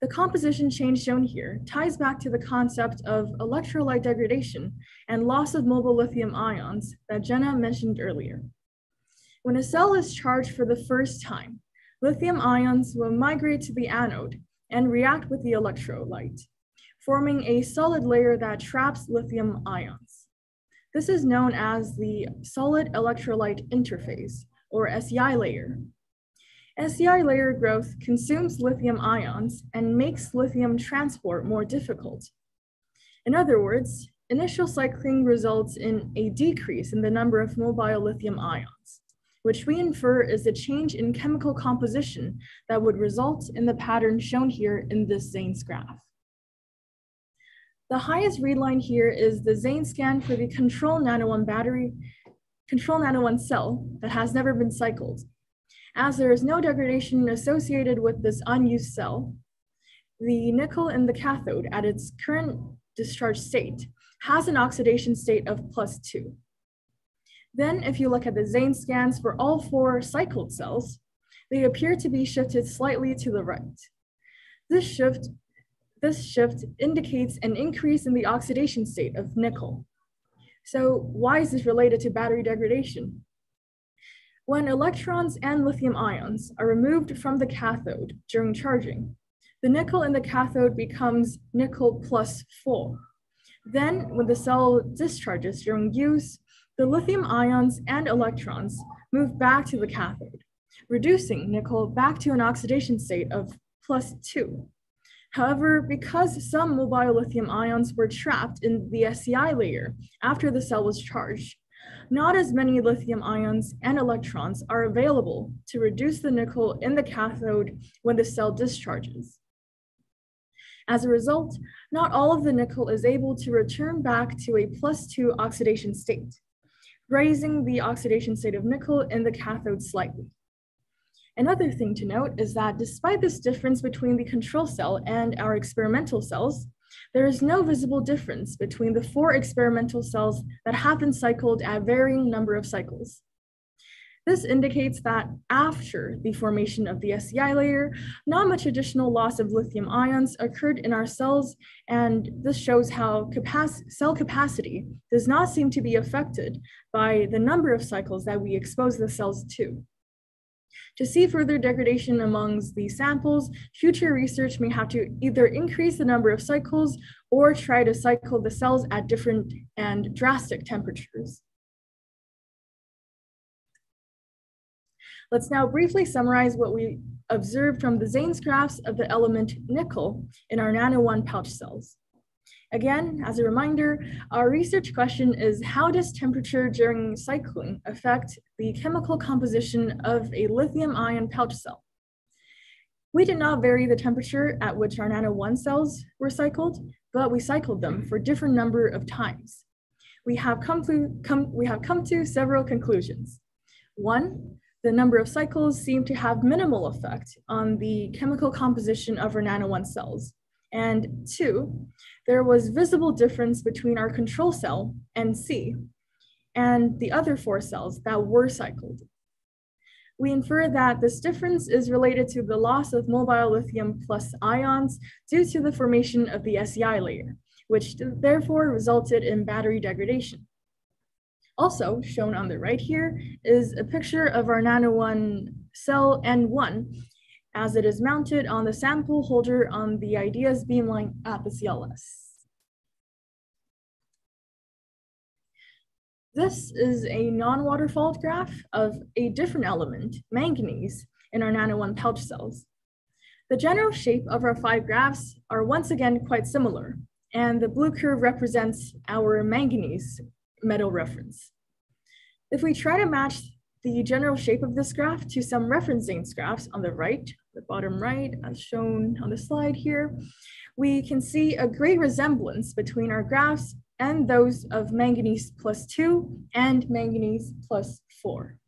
The composition change shown here ties back to the concept of electrolyte degradation and loss of mobile lithium ions that Jenna mentioned earlier. When a cell is charged for the first time, lithium ions will migrate to the anode and react with the electrolyte, forming a solid layer that traps lithium ions. This is known as the solid electrolyte interphase, or SEI layer. SEI layer growth consumes lithium ions and makes lithium transport more difficult. In other words, initial cycling results in a decrease in the number of mobile lithium ions which we infer is a change in chemical composition that would result in the pattern shown here in this XANES graph. The highest red line here is the XANES scan for the control nano one battery, control nano one cell that has never been cycled. As there is no degradation associated with this unused cell, the nickel in the cathode at its current discharge state has an oxidation state of plus two. Then if you look at the XANES scans for all four cycled cells, they appear to be shifted slightly to the right. This shift, this shift indicates an increase in the oxidation state of nickel. So why is this related to battery degradation? When electrons and lithium ions are removed from the cathode during charging, the nickel in the cathode becomes nickel plus four. Then when the cell discharges during use, the lithium ions and electrons move back to the cathode, reducing nickel back to an oxidation state of plus two. However, because some mobile lithium ions were trapped in the SEI layer after the cell was charged, not as many lithium ions and electrons are available to reduce the nickel in the cathode when the cell discharges. As a result, not all of the nickel is able to return back to a plus two oxidation state, raising the oxidation state of nickel in the cathode slightly. Another thing to note is that despite this difference between the control cell and our experimental cells, there is no visible difference between the four experimental cells that have been cycled at varying number of cycles. This indicates that after the formation of the SEI layer, not much additional loss of lithium ions occurred in our cells, and this shows how capac cell capacity does not seem to be affected by the number of cycles that we expose the cells to. To see further degradation amongst these samples, future research may have to either increase the number of cycles or try to cycle the cells at different and drastic temperatures. Let's now briefly summarize what we observed from the XANES graphs of the element nickel in our Nano One pouch cells. Again, as a reminder, our research question is how does temperature during cycling affect the chemical composition of a lithium ion pouch cell? We did not vary the temperature at which our Nano One cells were cycled, but we cycled them for different number of times. We have come to, come, we have come to several conclusions. One, the number of cycles seem to have minimal effect on the chemical composition of our Nano One cells. And two, there was visible difference between our control cell, NC, and the other four cells that were cycled. We infer that this difference is related to the loss of mobile lithium plus ions due to the formation of the SEI layer, which therefore resulted in battery degradation. Also shown on the right here is a picture of our Nano One cell N1 as it is mounted on the sample holder on the IDEAS beamline at the CLS. This is a non-waterfall graph of a different element, manganese, in our Nano One pouch cells. The general shape of our five graphs are once again quite similar, and the blue curve represents our manganese metal reference. If we try to match the general shape of this graph to some reference XANES graphs on the right, the bottom right, as shown on the slide here, we can see a great resemblance between our graphs and those of manganese plus two and manganese plus four.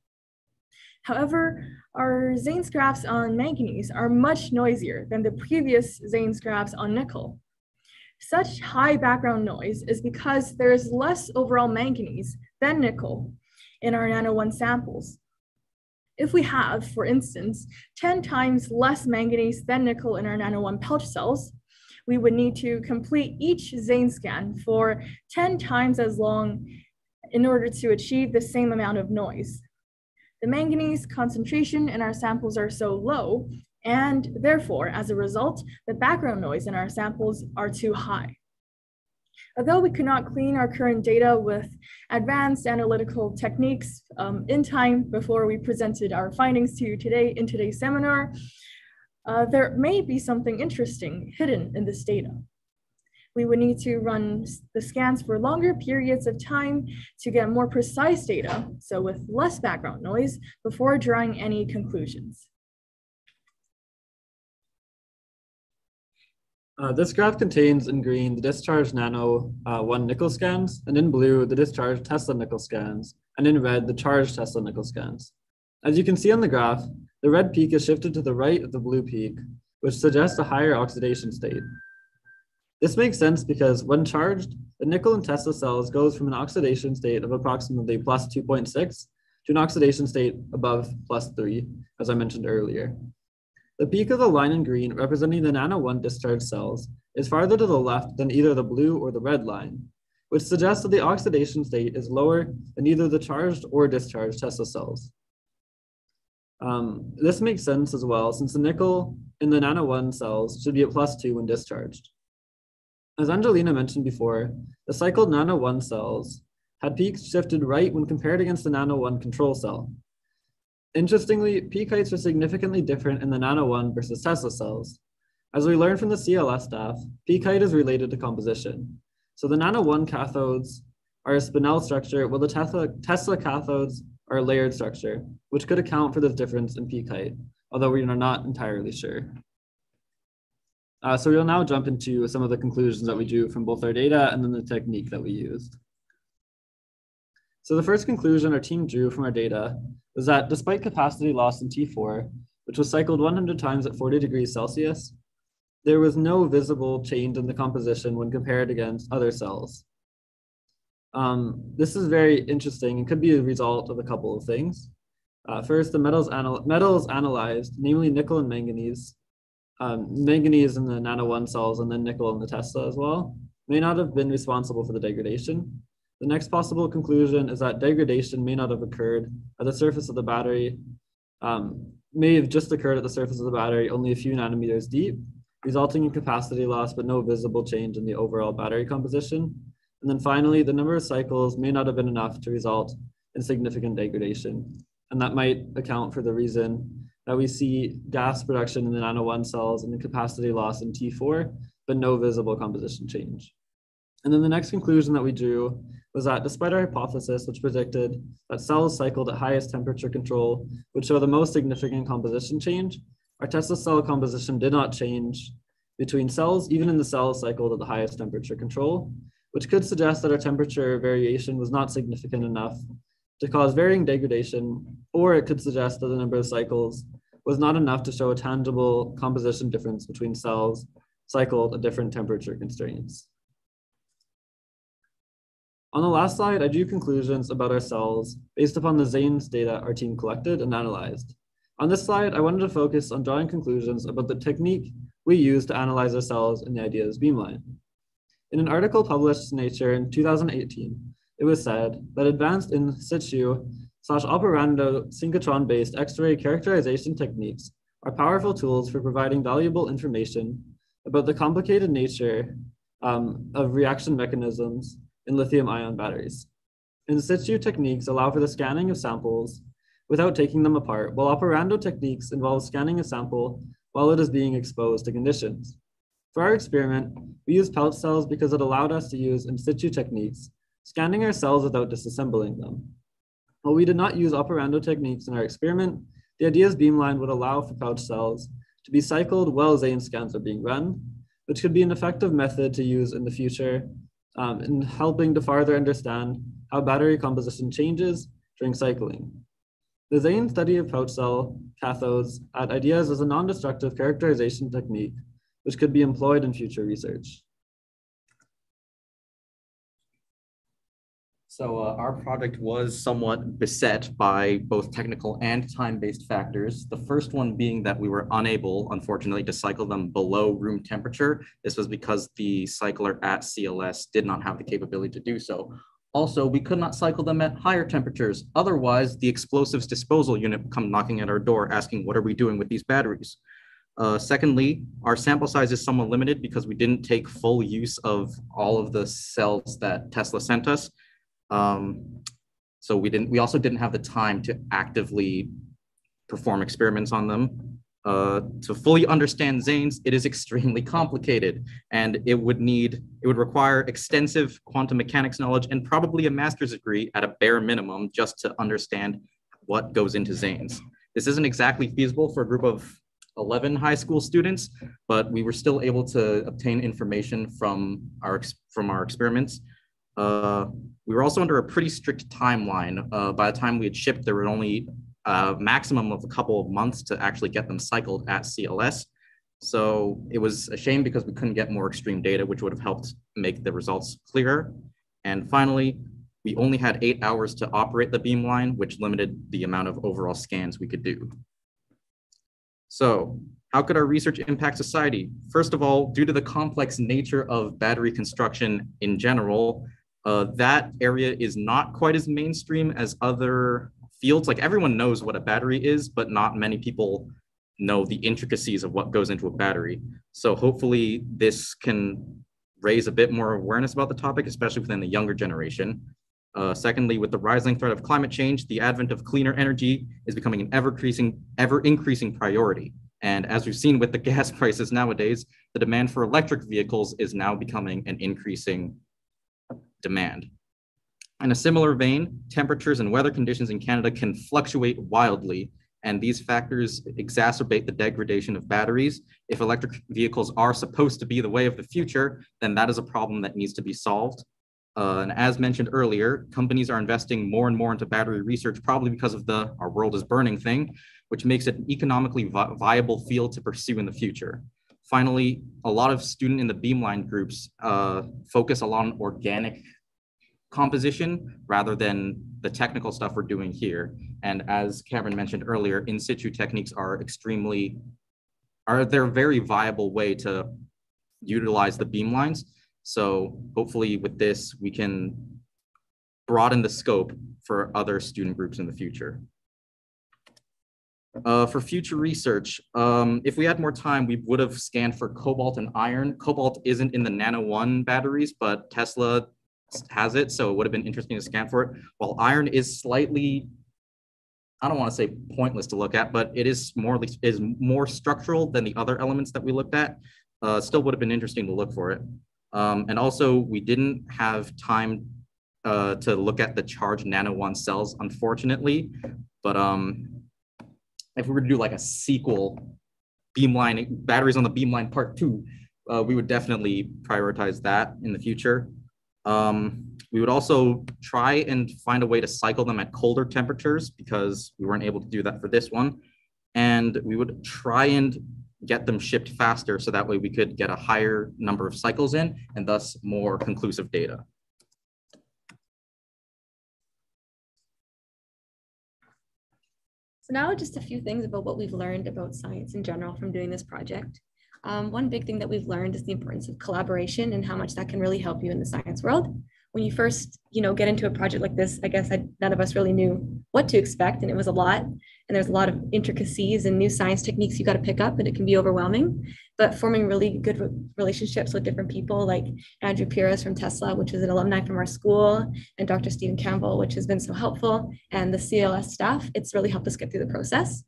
However, our XANES graphs on manganese are much noisier than the previous XANES graphs on nickel. Such high background noise is because there is less overall manganese than nickel in our Nano One samples. If we have, for instance, 10 times less manganese than nickel in our Nano One pouch cells, we would need to complete each XANES scan for 10 times as long in order to achieve the same amount of noise. The manganese concentration in our samples are so low, and therefore, as a result, the background noise in our samples are too high. Although we could not clean our current data with advanced analytical techniques um, in time before we presented our findings to you today in today's seminar, uh, there may be something interesting hidden in this data. We would need to run the scans for longer periods of time to get more precise data, so with less background noise, before drawing any conclusions. Uh, this graph contains in green the discharged nano uh, 1 nickel scans, and in blue the discharged Tesla nickel scans, and in red the charged Tesla nickel scans. As you can see on the graph, the red peak is shifted to the right of the blue peak, which suggests a higher oxidation state. This makes sense because when charged, the nickel in Tesla cells goes from an oxidation state of approximately plus 2.6 to an oxidation state above plus 3, as I mentioned earlier. The peak of the line in green representing the Nano One discharge cells is farther to the left than either the blue or the red line, which suggests that the oxidation state is lower than either the charged or discharged Tesla cells. Um, this makes sense as well since the nickel in the Nano One cells should be at plus 2 when discharged. As Angelina mentioned before, the cycled Nano One cells had peaks shifted right when compared against the Nano One control cell, Interestingly, peak heights are significantly different in the Nano One versus Tesla cells. As we learned from the CLS staff, peak height is related to composition. So the Nano One cathodes are a spinel structure, while the Tesla, Tesla cathodes are a layered structure, which could account for this difference in peak height, although we are not entirely sure. Uh, so we'll now jump into some of the conclusions that we drew from both our data and then the technique that we used. So the first conclusion our team drew from our data was that despite capacity loss in T4, which was cycled 100 times at 40 degrees Celsius, there was no visible change in the composition when compared against other cells. Um, this is very interesting and could be a result of a couple of things. Uh, first, the metals, anal metals analyzed, namely nickel and manganese, um, manganese in the nano one cells and then nickel in the Tesla as well, may not have been responsible for the degradation. The next possible conclusion is that degradation may not have occurred at the surface of the battery, um, may have just occurred at the surface of the battery only a few nanometers deep, resulting in capacity loss, but no visible change in the overall battery composition. And then finally, the number of cycles may not have been enough to result in significant degradation. And that might account for the reason that we see gas production in the nano one cells and the capacity loss in T4, but no visible composition change. And then the next conclusion that we drew was that despite our hypothesis, which predicted that cells cycled at highest temperature control would show the most significant composition change, our Tesla cell composition did not change between cells, even in the cells cycled at the highest temperature control, which could suggest that our temperature variation was not significant enough to cause varying degradation, or it could suggest that the number of cycles was not enough to show a tangible composition difference between cells cycled at different temperature constraints. On the last slide, I drew conclusions about our cells based upon the XANES data our team collected and analyzed. On this slide, I wanted to focus on drawing conclusions about the technique we use to analyze our cells in the ideas beamline. In an article published in Nature in 2018, it was said that advanced in situ slash operando synchrotron-based X-ray characterization techniques are powerful tools for providing valuable information about the complicated nature um, of reaction mechanisms in lithium ion batteries. In situ techniques allow for the scanning of samples without taking them apart, while operando techniques involve scanning a sample while it is being exposed to conditions. For our experiment, we used pouch cells because it allowed us to use in situ techniques, scanning our cells without disassembling them. While we did not use operando techniques in our experiment, the ideas beamline would allow for pouch cells to be cycled while XANES scans are being run, which could be an effective method to use in the future um, in helping to further understand how battery composition changes during cycling. The XANES study of pouch cell cathodes at ideas as a non-destructive characterization technique, which could be employed in future research. So uh, our project was somewhat beset by both technical and time-based factors. The first one being that we were unable, unfortunately, to cycle them below room temperature. This was because the cycler at CLS did not have the capability to do so. Also, we could not cycle them at higher temperatures. Otherwise, the explosives disposal unit would come knocking at our door asking, what are we doing with these batteries? Uh, secondly, our sample size is somewhat limited because we didn't take full use of all of the cells that Tesla sent us. Um, so we didn't. We also didn't have the time to actively perform experiments on them. Uh, to fully understand XANES, it is extremely complicated, and it would need it would require extensive quantum mechanics knowledge and probably a master's degree at a bare minimum just to understand what goes into XANES. This isn't exactly feasible for a group of 11 high school students, but we were still able to obtain information from our from our experiments. Uh, we were also under a pretty strict timeline. Uh, by the time we had shipped, there were only a maximum of a couple of months to actually get them cycled at CLS. So it was a shame because we couldn't get more extreme data, which would have helped make the results clearer. And finally, we only had eight hours to operate the beamline, which limited the amount of overall scans we could do. So how could our research impact society? First of all, due to the complex nature of battery construction in general, uh, that area is not quite as mainstream as other fields. Like everyone knows what a battery is, but not many people know the intricacies of what goes into a battery. So hopefully this can raise a bit more awareness about the topic, especially within the younger generation. Uh, secondly, with the rising threat of climate change, the advent of cleaner energy is becoming an ever increasing, ever increasing priority. And as we've seen with the gas prices nowadays, the demand for electric vehicles is now becoming an increasing demand. In a similar vein, temperatures and weather conditions in Canada can fluctuate wildly, and these factors exacerbate the degradation of batteries. If electric vehicles are supposed to be the way of the future, then that is a problem that needs to be solved. Uh, and as mentioned earlier, companies are investing more and more into battery research, probably because of the our world is burning thing, which makes it an economically vi viable field to pursue in the future. Finally, a lot of student in the beamline groups uh, focus a lot on organic composition rather than the technical stuff we're doing here. And as Cameron mentioned earlier, in situ techniques are extremely, are they're a very viable way to utilize the beamlines. So hopefully with this, we can broaden the scope for other student groups in the future. Uh, for future research, um, if we had more time, we would have scanned for cobalt and iron. Cobalt isn't in the Nano One batteries, but Tesla has it, so it would have been interesting to scan for it. While iron is slightly, I don't want to say pointless to look at, but it is more is more structural than the other elements that we looked at. Uh, still would have been interesting to look for it. Um, and also, we didn't have time uh, to look at the charged Nano One cells, unfortunately. But um, if we were to do like a sequel, beamline batteries on the beamline part two, uh, we would definitely prioritize that in the future. Um, we would also try and find a way to cycle them at colder temperatures because we weren't able to do that for this one. And we would try and get them shipped faster so that way we could get a higher number of cycles in and thus more conclusive data. So now just a few things about what we've learned about science in general from doing this project. Um, one big thing that we've learned is the importance of collaboration and how much that can really help you in the science world. When you first, you know, get into a project like this, I guess I, none of us really knew what to expect, and it was a lot. And there's a lot of intricacies and new science techniques you got to pick up, and it can be overwhelming. But forming really good re relationships with different people, like Andrew Pires from Tesla, which is an alumni from our school, and Dr. Stephen Campbell, which has been so helpful, and the CLS staff, it's really helped us get through the process.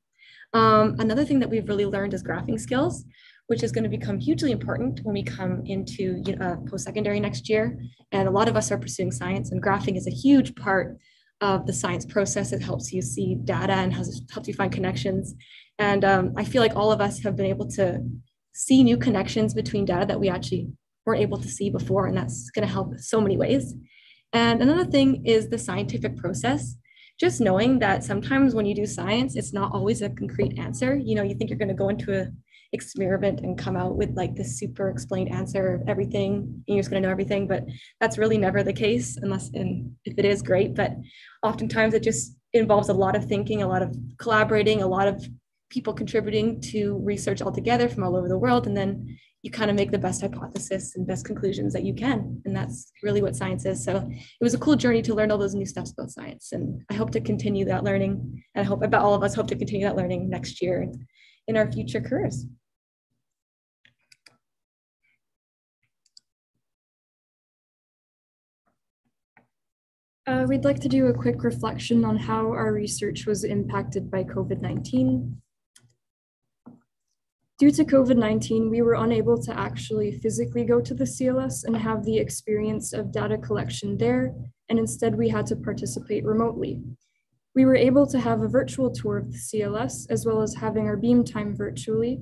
Um, another thing that we've really learned is graphing skills which is going to become hugely important when we come into uh, post-secondary next year. And a lot of us are pursuing science and graphing is a huge part of the science process. It helps you see data and has, helps you find connections. And um, I feel like all of us have been able to see new connections between data that we actually weren't able to see before. And that's going to help so many ways. And another thing is the scientific process. Just knowing that sometimes when you do science, it's not always a concrete answer. You know, you think you're going to go into a experiment and come out with like this super explained answer of everything and you're just going to know everything but that's really never the case unless and if it is great but oftentimes it just involves a lot of thinking a lot of collaborating a lot of people contributing to research altogether from all over the world and then you kind of make the best hypothesis and best conclusions that you can and that's really what science is. So it was a cool journey to learn all those new stuff about science and i hope to continue that learning and i hope about all of us hope to continue that learning next year in our future careers Uh, we'd like to do a quick reflection on how our research was impacted by COVID-19. Due to COVID-19, we were unable to actually physically go to the CLS and have the experience of data collection there, and instead we had to participate remotely. We were able to have a virtual tour of the CLS, as well as having our beam time virtually.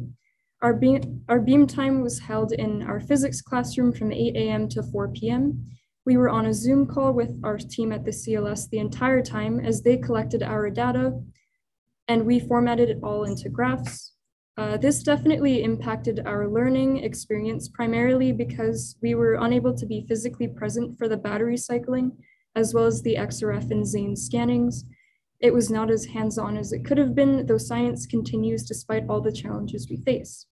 Our beam, our beam time was held in our physics classroom from 8 a.m. to 4 p.m., we were on a Zoom call with our team at the CLS the entire time as they collected our data and we formatted it all into graphs. Uh, this definitely impacted our learning experience primarily because we were unable to be physically present for the battery cycling as well as the XRF and XANES scannings. It was not as hands-on as it could have been, though science continues despite all the challenges we face.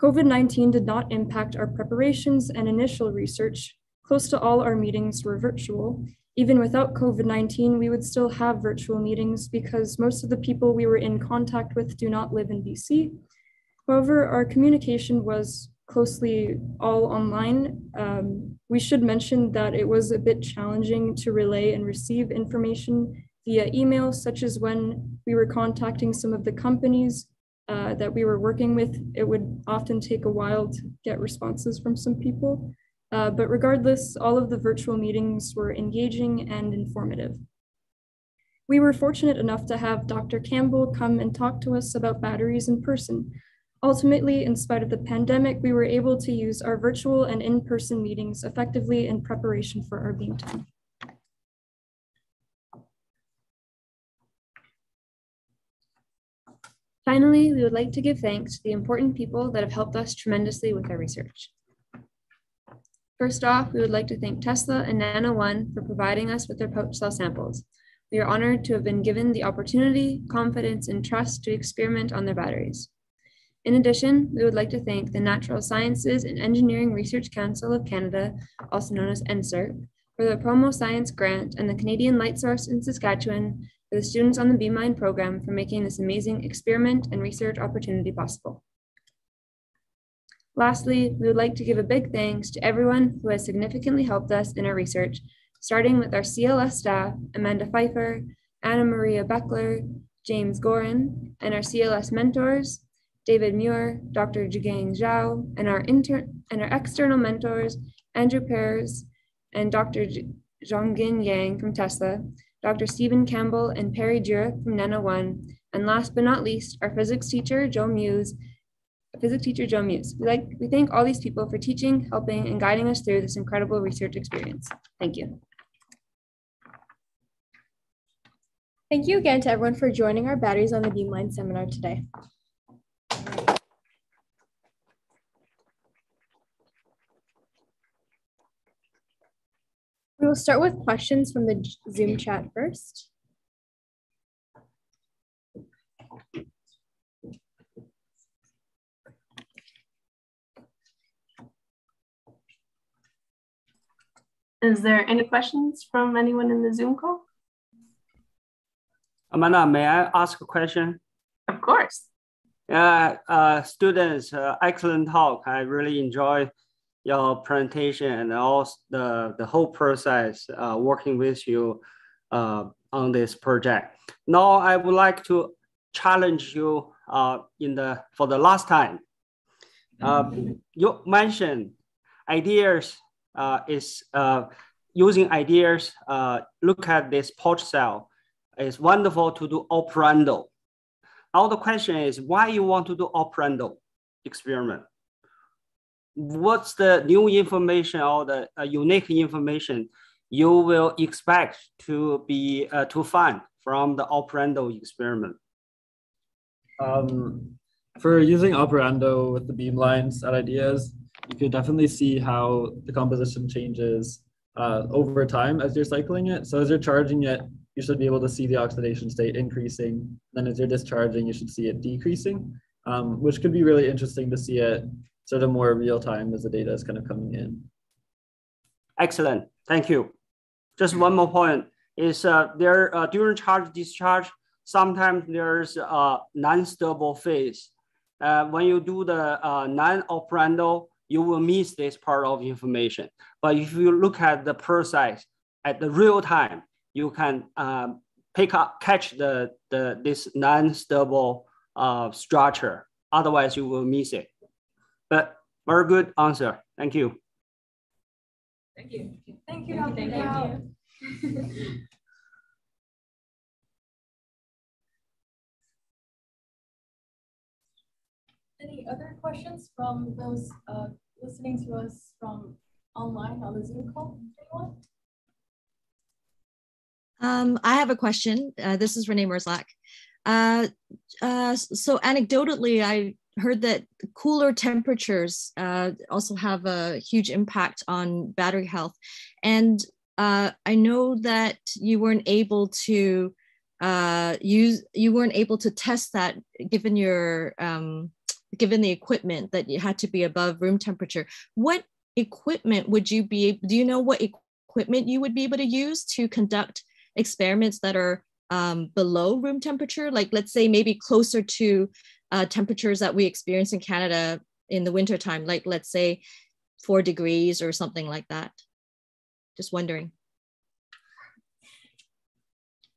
COVID-19 did not impact our preparations and initial research, Close to all our meetings were virtual. Even without COVID-19, we would still have virtual meetings because most of the people we were in contact with do not live in BC. However, our communication was closely all online. Um, we should mention that it was a bit challenging to relay and receive information via email, such as when we were contacting some of the companies uh, that we were working with, it would often take a while to get responses from some people. Uh, but regardless, all of the virtual meetings were engaging and informative. We were fortunate enough to have Dr. Campbell come and talk to us about batteries in person. Ultimately, in spite of the pandemic, we were able to use our virtual and in-person meetings effectively in preparation for our beam time. Finally, we would like to give thanks to the important people that have helped us tremendously with our research. First off, we would like to thank Tesla and Nano One for providing us with their pouch cell samples. We are honored to have been given the opportunity, confidence, and trust to experiment on their batteries. In addition, we would like to thank the Natural Sciences and Engineering Research Council of Canada, also known as NSERC, for the PromoScience Grant and the Canadian Light Source in Saskatchewan for the students on the Beamline program for making this amazing experiment and research opportunity possible. Lastly, we would like to give a big thanks to everyone who has significantly helped us in our research, starting with our CLS staff, Amanda Pfeiffer, Anna Maria Beckler, James Gorin, and our CLS mentors, David Muir, Dr. Jigang Zhou, and our intern and our external mentors, Andrew Pears and Dr. Zhonggin Yang from Tesla, Dr. Stephen Campbell and Perry Jurek from Nano One, and last but not least, our physics teacher, Joe Muse, physics teacher Joe Muse. We, like, we thank all these people for teaching, helping, and guiding us through this incredible research experience. Thank you. Thank you again to everyone for joining our Batteries on the Beamline seminar today. We will start with questions from the Zoom chat first. Is there any questions from anyone in the Zoom call? Amanda, may I ask a question? Of course. Yeah, uh, students, uh, excellent talk. I really enjoy your presentation and also the, the whole process uh, working with you uh, on this project. Now I would like to challenge you uh, in the for the last time. Uh, you mentioned ideas uh, is uh, using ideas, look at this pouch cell. It's wonderful to do operando. Now the question is why you want to do operando experiment? what's the new information or the uh, unique information you will expect to be uh, to find from the operando experiment? Um, for using operando with the beamlines set ideas, you could definitely see how the composition changes uh, over time as you're cycling it. So as you're charging it, you should be able to see the oxidation state increasing. Then as you're discharging, you should see it decreasing, um, which could be really interesting to see it sort of more real time as the data is kind of coming in. Excellent, thank you. Just one more point is uh, there uh, during charge discharge, sometimes there's a non-stable phase. Uh, when you do the uh, non-operando, you will miss this part of information. But if you look at the process at the real time, you can um, pick up, catch the, the this non-stable uh, structure. Otherwise, you will miss it. But very good answer. Thank you. Thank you. Thank you. Thank you. Thank you. Any other questions from those uh, listening to us from online on the Zoom call? Anyone? Um, I have a question. Uh, this is Renee Merzlak. Uh, uh, so anecdotally, I heard that cooler temperatures uh, also have a huge impact on battery health. And uh, I know that you weren't able to uh, use, you weren't able to test that given your, um, given the equipment that you had to be above room temperature. What equipment would you be, do you know what equipment you would be able to use to conduct experiments that are um, below room temperature? Like let's say maybe closer to uh, temperatures that we experience in Canada in the wintertime, like let's say four degrees or something like that? Just wondering.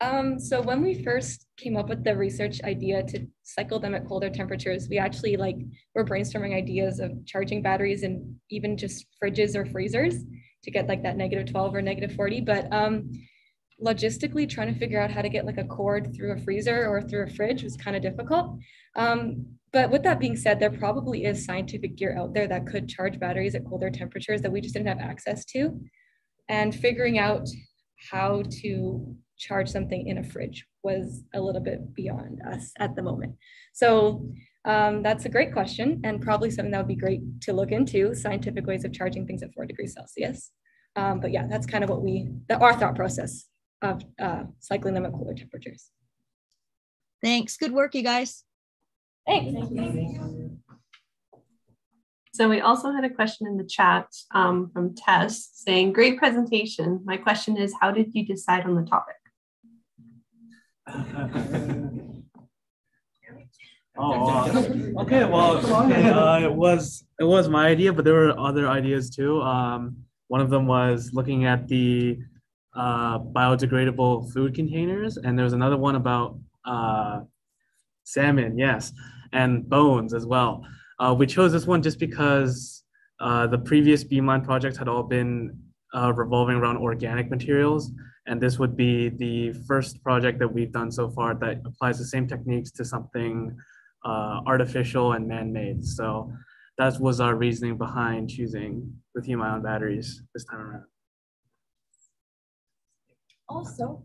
Um, so when we first came up with the research idea to cycle them at colder temperatures, we actually like were brainstorming ideas of charging batteries and even just fridges or freezers to get like that negative 12 or negative 40. But um, logistically trying to figure out how to get like a cord through a freezer or through a fridge was kind of difficult. Um, but with that being said, there probably is scientific gear out there that could charge batteries at colder temperatures that we just didn't have access to. And figuring out how to charge something in a fridge was a little bit beyond us at the moment. So um, that's a great question and probably something that would be great to look into scientific ways of charging things at four degrees Celsius. Um, but yeah, that's kind of what we, the, our thought process of uh, cycling them at cooler temperatures. Thanks. Good work, you guys. Thanks. So we also had a question in the chat um, from Tess saying, great presentation. My question is, how did you decide on the topic? oh, uh, okay. Well. Uh, it was it was my idea, but there were other ideas too. Um, one of them was looking at the uh, biodegradable food containers, and there was another one about uh, salmon, yes, and bones as well. Uh, we chose this one just because uh, the previous Beamline projects had all been uh, revolving around organic materials, and this would be the first project that we've done so far that applies the same techniques to something uh, artificial and man-made. So that was our reasoning behind choosing lithium-ion batteries this time around. Also,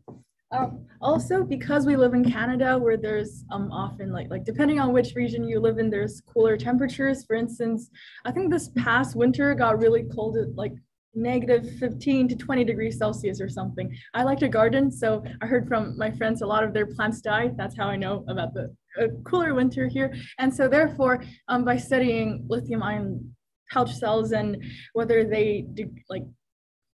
um, also because we live in Canada where there's um, often like like depending on which region you live in, there's cooler temperatures. For instance, I think this past winter got really cold at like negative 15 to 20 degrees Celsius or something. I like to garden, so I heard from my friends a lot of their plants die. That's how I know about the uh, cooler winter here. And so therefore, um, by studying lithium ion pouch cells and whether they do, like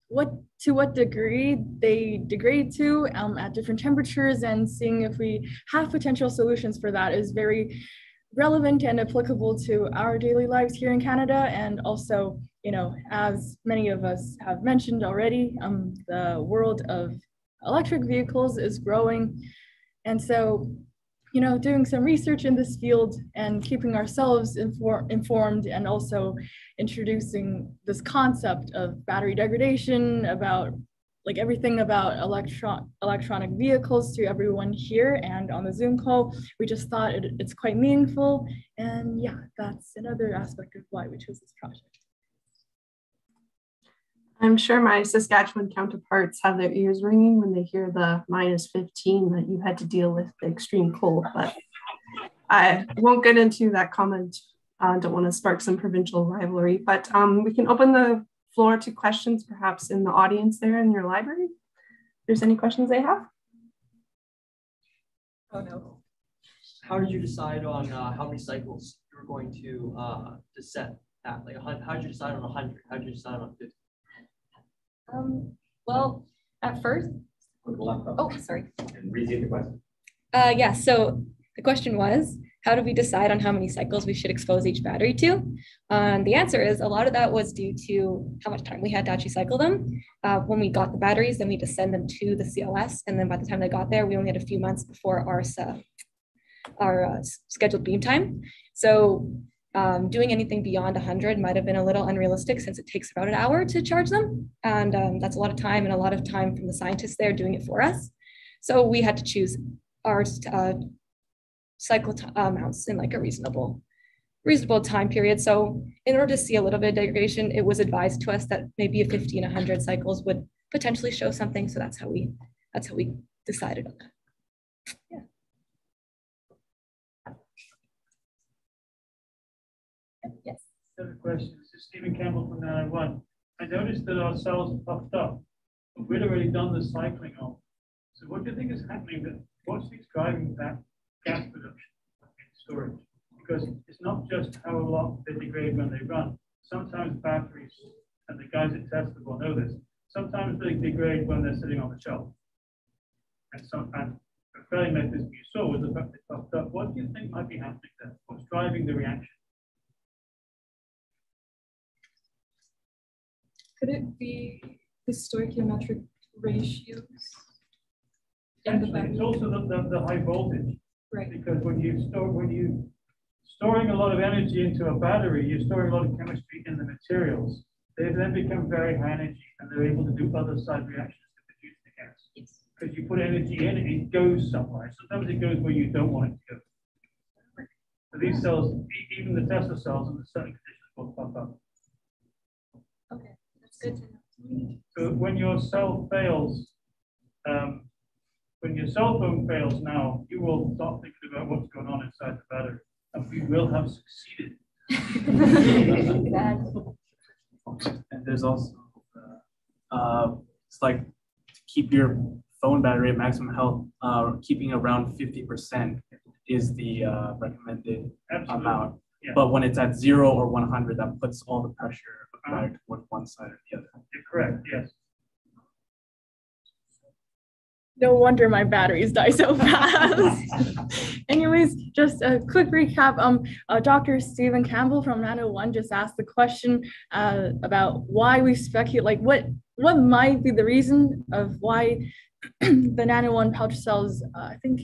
what to what degree they degrade to um, at different temperatures and seeing if we have potential solutions for that is very relevant and applicable to our daily lives here in Canada and also you know, as many of us have mentioned already, um, the world of electric vehicles is growing. And so, you know, doing some research in this field and keeping ourselves infor informed and also introducing this concept of battery degradation, about like everything about electron electronic vehicles to everyone here and on the Zoom call. We just thought it, it's quite meaningful. And yeah, that's another aspect of why we chose this project. I'm sure my Saskatchewan counterparts have their ears ringing when they hear the minus 15 that you had to deal with the extreme cold, but I won't get into that comment. I uh, don't want to spark some provincial rivalry, but um, we can open the floor to questions perhaps in the audience there in your library. If there's any questions they have. Oh no. How did you decide on uh, how many cycles you were going to uh, to set at? Like, how did you decide on 100? How did you decide on 50? Um, well, at first, oh, sorry. And repeat the question. Uh, yeah, so the question was, how do we decide on how many cycles we should expose each battery to? Um, the answer is a lot of that was due to how much time we had to actually cycle them. Uh, when we got the batteries, then we just send them to the CLS. And then by the time they got there, we only had a few months before our, uh, our uh, scheduled beam time. So um, doing anything beyond 100 might have been a little unrealistic since it takes about an hour to charge them. And um, that's a lot of time and a lot of time from the scientists there doing it for us. So we had to choose our uh, cycle amounts in like a reasonable reasonable time period. So in order to see a little bit of degradation, it was advised to us that maybe a 50 and 100 cycles would potentially show something. So that's how we that's how we decided on that. Yeah. Yes. Another question. This is Stephen Campbell from Nano One. I noticed that our cells puffed up, but we'd already done the cycling of. So what do you think is happening? That what's driving that gas production in storage? Because it's not just how a lot they degrade when they run. Sometimes batteries, and the guys at Tesla will know this, sometimes they degrade when they're sitting on the shelf. And sometimes the failing mechanism you saw was the fact they puffed up. What do you think might be happening there? What's driving the reaction? Could it be the stoichiometric ratios? Essentially, it's also the, the, the high voltage. Right. Because when you store, when you storing a lot of energy into a battery, you're storing a lot of chemistry in the materials. They then become very high energy and they're able to do other side reactions to produce the gas. Yes. Because you put energy in it, it goes somewhere. Sometimes it goes where you don't want it to go. So these hmm. cells, e- even the Tesla cells under certain conditions will pop up. Okay, good to know. So when your cell fails, um, when your cell phone fails now, you will start thinking about what's going on inside the battery, and we will have succeeded. And there's also, uh, uh, it's like to keep your phone battery at maximum health, uh, keeping around fifty percent is the uh, recommended Absolutely. amount. Yeah. But when it's at zero or one hundred, that puts all the pressure of the battery one side or the other. You're correct, yes. No wonder my batteries die so fast. Anyways, just a quick recap. Um, uh, Dr. Stephen Campbell from Nano One just asked the question uh, about why we speculate, like what what might be the reason of why the Nano One pouch cells, uh, I think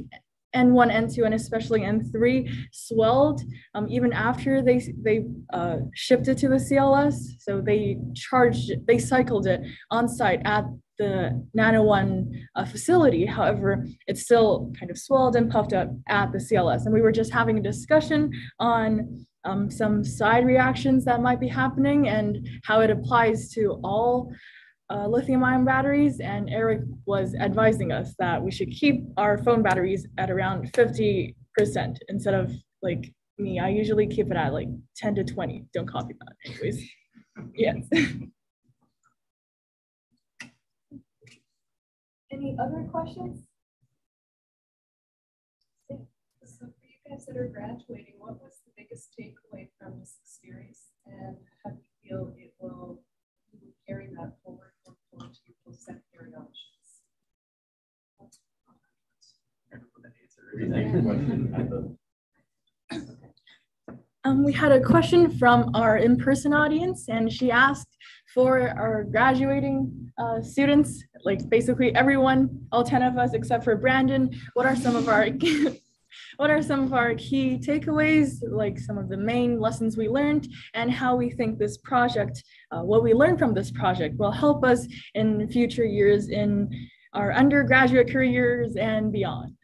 N1, N2, and especially N3 swelled um, even after they they uh, shipped it to the CLS. So they charged, it- they cycled it on site at the Nano One uh, facility. However, it still kind of swelled and puffed up at the CLS. And we were just having a discussion on um, some side reactions that might be happening and how it applies to all uh, lithium ion batteries. And Eric was advising us that we should keep our phone batteries at around 50% instead of like me. I usually keep it at like 10 to 20. Don't copy that, anyways. Yes. Any other questions? So for you guys that are graduating, what was the biggest takeaway from this experience? And how do you feel it will, carry that forward to your post-secondary options? Um, we had a question from our in-person audience, and she asked for our graduating uh, students, like basically everyone, all 10 of us except for Brandon, what are some of our what are some of our key takeaways, like some of the main lessons we learned, and how we think this project, uh, what we learned from this project, will help us in future years in our undergraduate careers and beyond.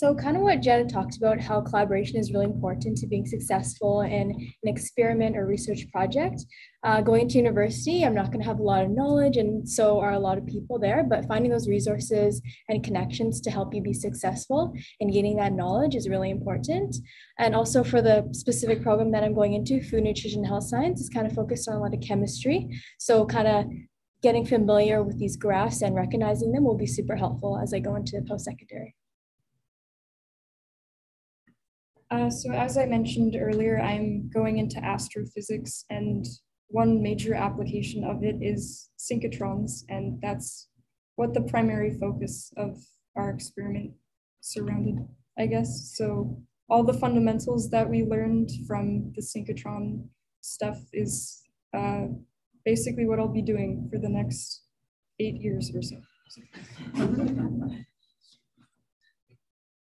So kind of what Janet talked about, how collaboration is really important to being successful in an experiment or research project. Uh, going to university, I'm not going to have a lot of knowledge, and so are a lot of people there, but finding those resources and connections to help you be successful and gaining that knowledge is really important. And also for the specific program that I'm going into, food nutrition health science, is kind of focused on a lot of chemistry. So kind of getting familiar with these graphs and recognizing them will be super helpful as I go into post-secondary. Uh, so as I mentioned earlier, I'm going into astrophysics and one major application of it is synchrotrons, and that's what the primary focus of our experiment surrounded, I guess. So all the fundamentals that we learned from the synchrotron stuff is uh, basically what I'll be doing for the next eight years or so.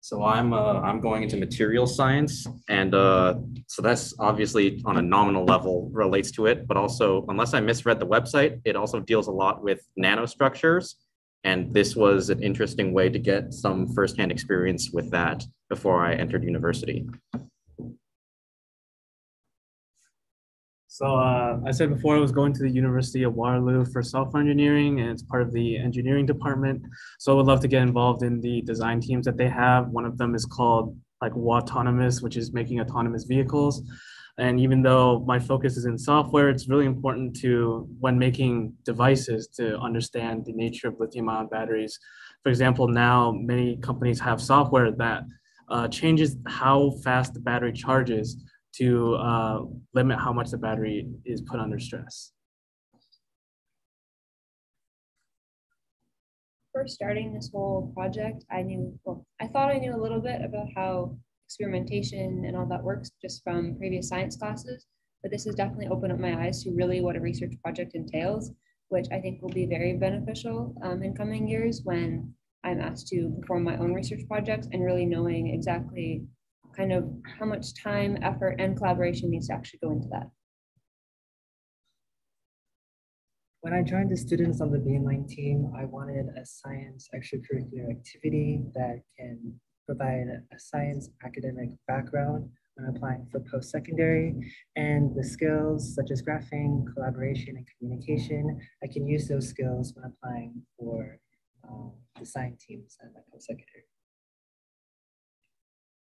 So I'm uh, I'm going into material science, and uh, so that's obviously on a nominal level relates to it, but also unless I misread the website, it also deals a lot with nanostructures, and this was an interesting way to get some firsthand experience with that before I entered university. So uh, I said before I was going to the University of Waterloo for software engineering and it's part of the engineering department. So I would love to get involved in the design teams that they have. One of them is called like WATonomous, which is making autonomous vehicles. And even though my focus is in software, it's really important to, when making devices, to understand the nature of lithium ion batteries. For example, now many companies have software that uh, changes how fast the battery charges to uh, limit how much the battery is put under stress. First starting this whole project, I knew, well, I thought I knew a little bit about how experimentation and all that works just from previous science classes, but this has definitely opened up my eyes to really what a research project entails. which I think will be very beneficial um, in coming years when I'm asked to perform my own research projects and really knowing exactly kind of how much time, effort, and collaboration needs to actually go into that. When I joined the students on the Beamline team, I wanted a science extracurricular activity that can provide a science academic background when applying for post-secondary and the skills such as graphing, collaboration, and communication, I can use those skills when applying for um, science teams at my post-secondary.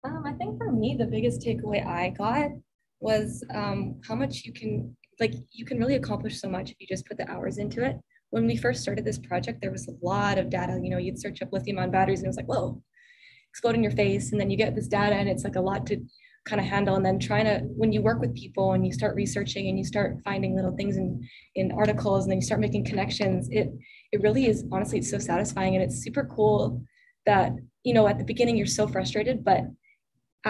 Um, I think for me, the biggest takeaway I got was um, how much you can, like, you can really accomplish so much if you just put the hours into it. When we first started this project, there was a lot of data. You know, you'd search up lithium ion batteries and it was like, whoa, explode in your face. And then you get this data and it's like a lot to kind of handle. And then trying to, when you work with people and you start researching and you start finding little things in, in articles and then you start making connections, it, it really is, honestly, it's so satisfying. And it's super cool that, you know, at the beginning, you're so frustrated, but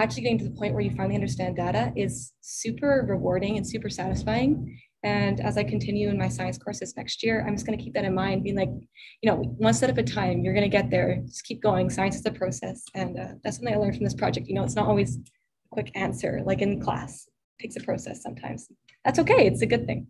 actually getting to the point where you finally understand data is super rewarding and super satisfying. And as I continue in my science courses next year, I'm just going to keep that in mind, being like, you know, one step at a time, you're going to get there. Just keep going. Science is a process. And uh, that's something I learned from this project. You know, it's not always a quick answer like in class. It takes a process sometimes. That's okay. It's a good thing.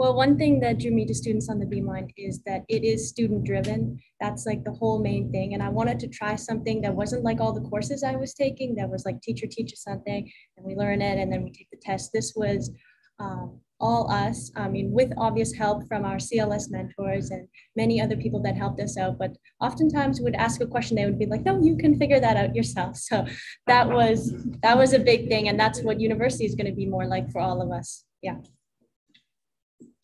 Well, one thing that drew me to students on the Beamline is that it is student driven. That's like the whole main thing. And I wanted to try something that wasn't like all the courses I was taking, that was like teacher teaches something and we learn it and then we take the test. This was um, all us, I mean, with obvious help from our CLS mentors and many other people that helped us out. But oftentimes would ask a question, they would be like, no, you can figure that out yourself. So that was, that was a big thing. And that's what university is gonna be more like for all of us. Yeah.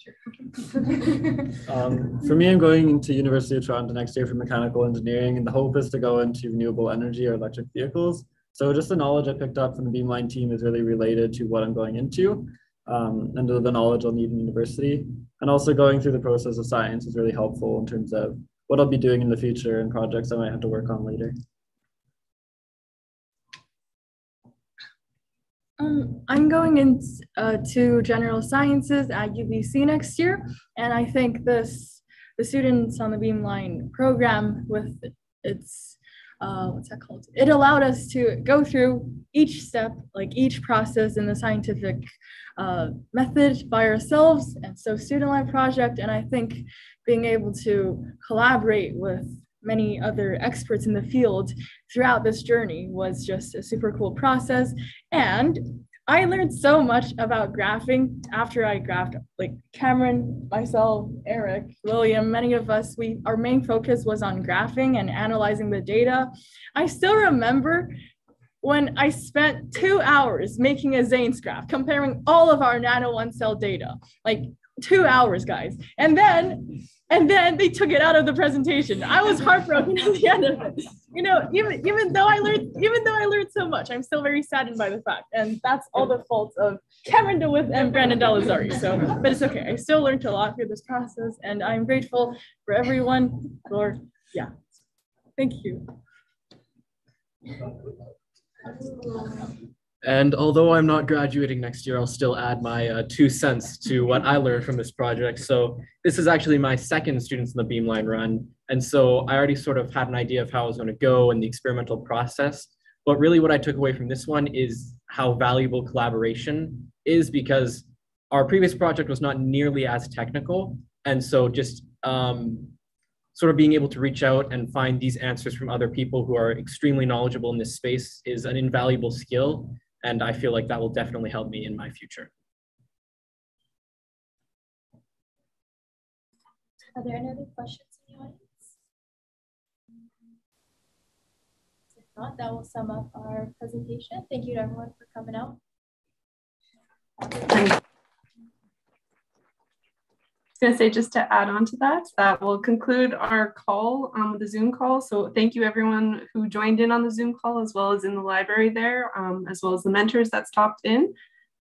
um, for me, I'm going into University of Toronto next year for mechanical engineering, and the hope is to go into renewable energy or electric vehicles. So just the knowledge I picked up from the Beamline team is really related to what I'm going into um, and the knowledge I'll need in university. And also going through the process of science is really helpful in terms of what I'll be doing in the future and projects I might have to work on later. Um, I'm going into uh, general sciences at UBC next year, and I think this the students on the Beamline program with its uh, what's that called? It allowed us to go through each step, like each process in the scientific uh, method by ourselves, and so student life project, and I think being able to collaborate with many other experts in the field throughout this journey was just a super cool process. And I learned so much about graphing after I graphed like Cameron, myself, Eric, William, many of us, we our main focus was on graphing and analyzing the data. I still remember when I spent two hours making a XANES graph, comparing all of our Nano One cell data, like two hours, guys. And then and then they took it out of the presentation. I was heartbroken at the end of it. You know, even even though I learned even though I learned so much, I'm still very saddened by the fact. And that's all the fault of Cameron DeWitt and Brandon Delazari. So, but it's okay. I still learned a lot through this process, and I'm grateful for everyone for yeah. Thank you. And although I'm not graduating next year, I'll still add my uh, two cents to what I learned from this project. So this is actually my second Students in the Beamline run. And so I already sort of had an idea of how I was going to go and the experimental process. But really what I took away from this one is how valuable collaboration is because our previous project was not nearly as technical. And so just um, sort of being able to reach out and find these answers from other people who are extremely knowledgeable in this space is an invaluable skill and I feel like that will definitely help me in my future. Are there any other questions in the audience? If not, that will sum up our presentation. Thank you to everyone for coming out. I was going to say, just to add on to that, that will conclude our call, um, the Zoom call. So thank you everyone who joined in on the Zoom call, as well as in the library there, um, as well as the mentors that stopped in.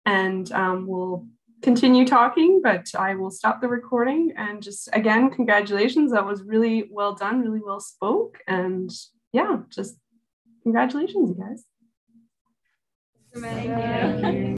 And um, we'll continue talking, but I will stop the recording. And just again, congratulations. That was really well done, really well spoke. And yeah, just congratulations, you guys. Thank you.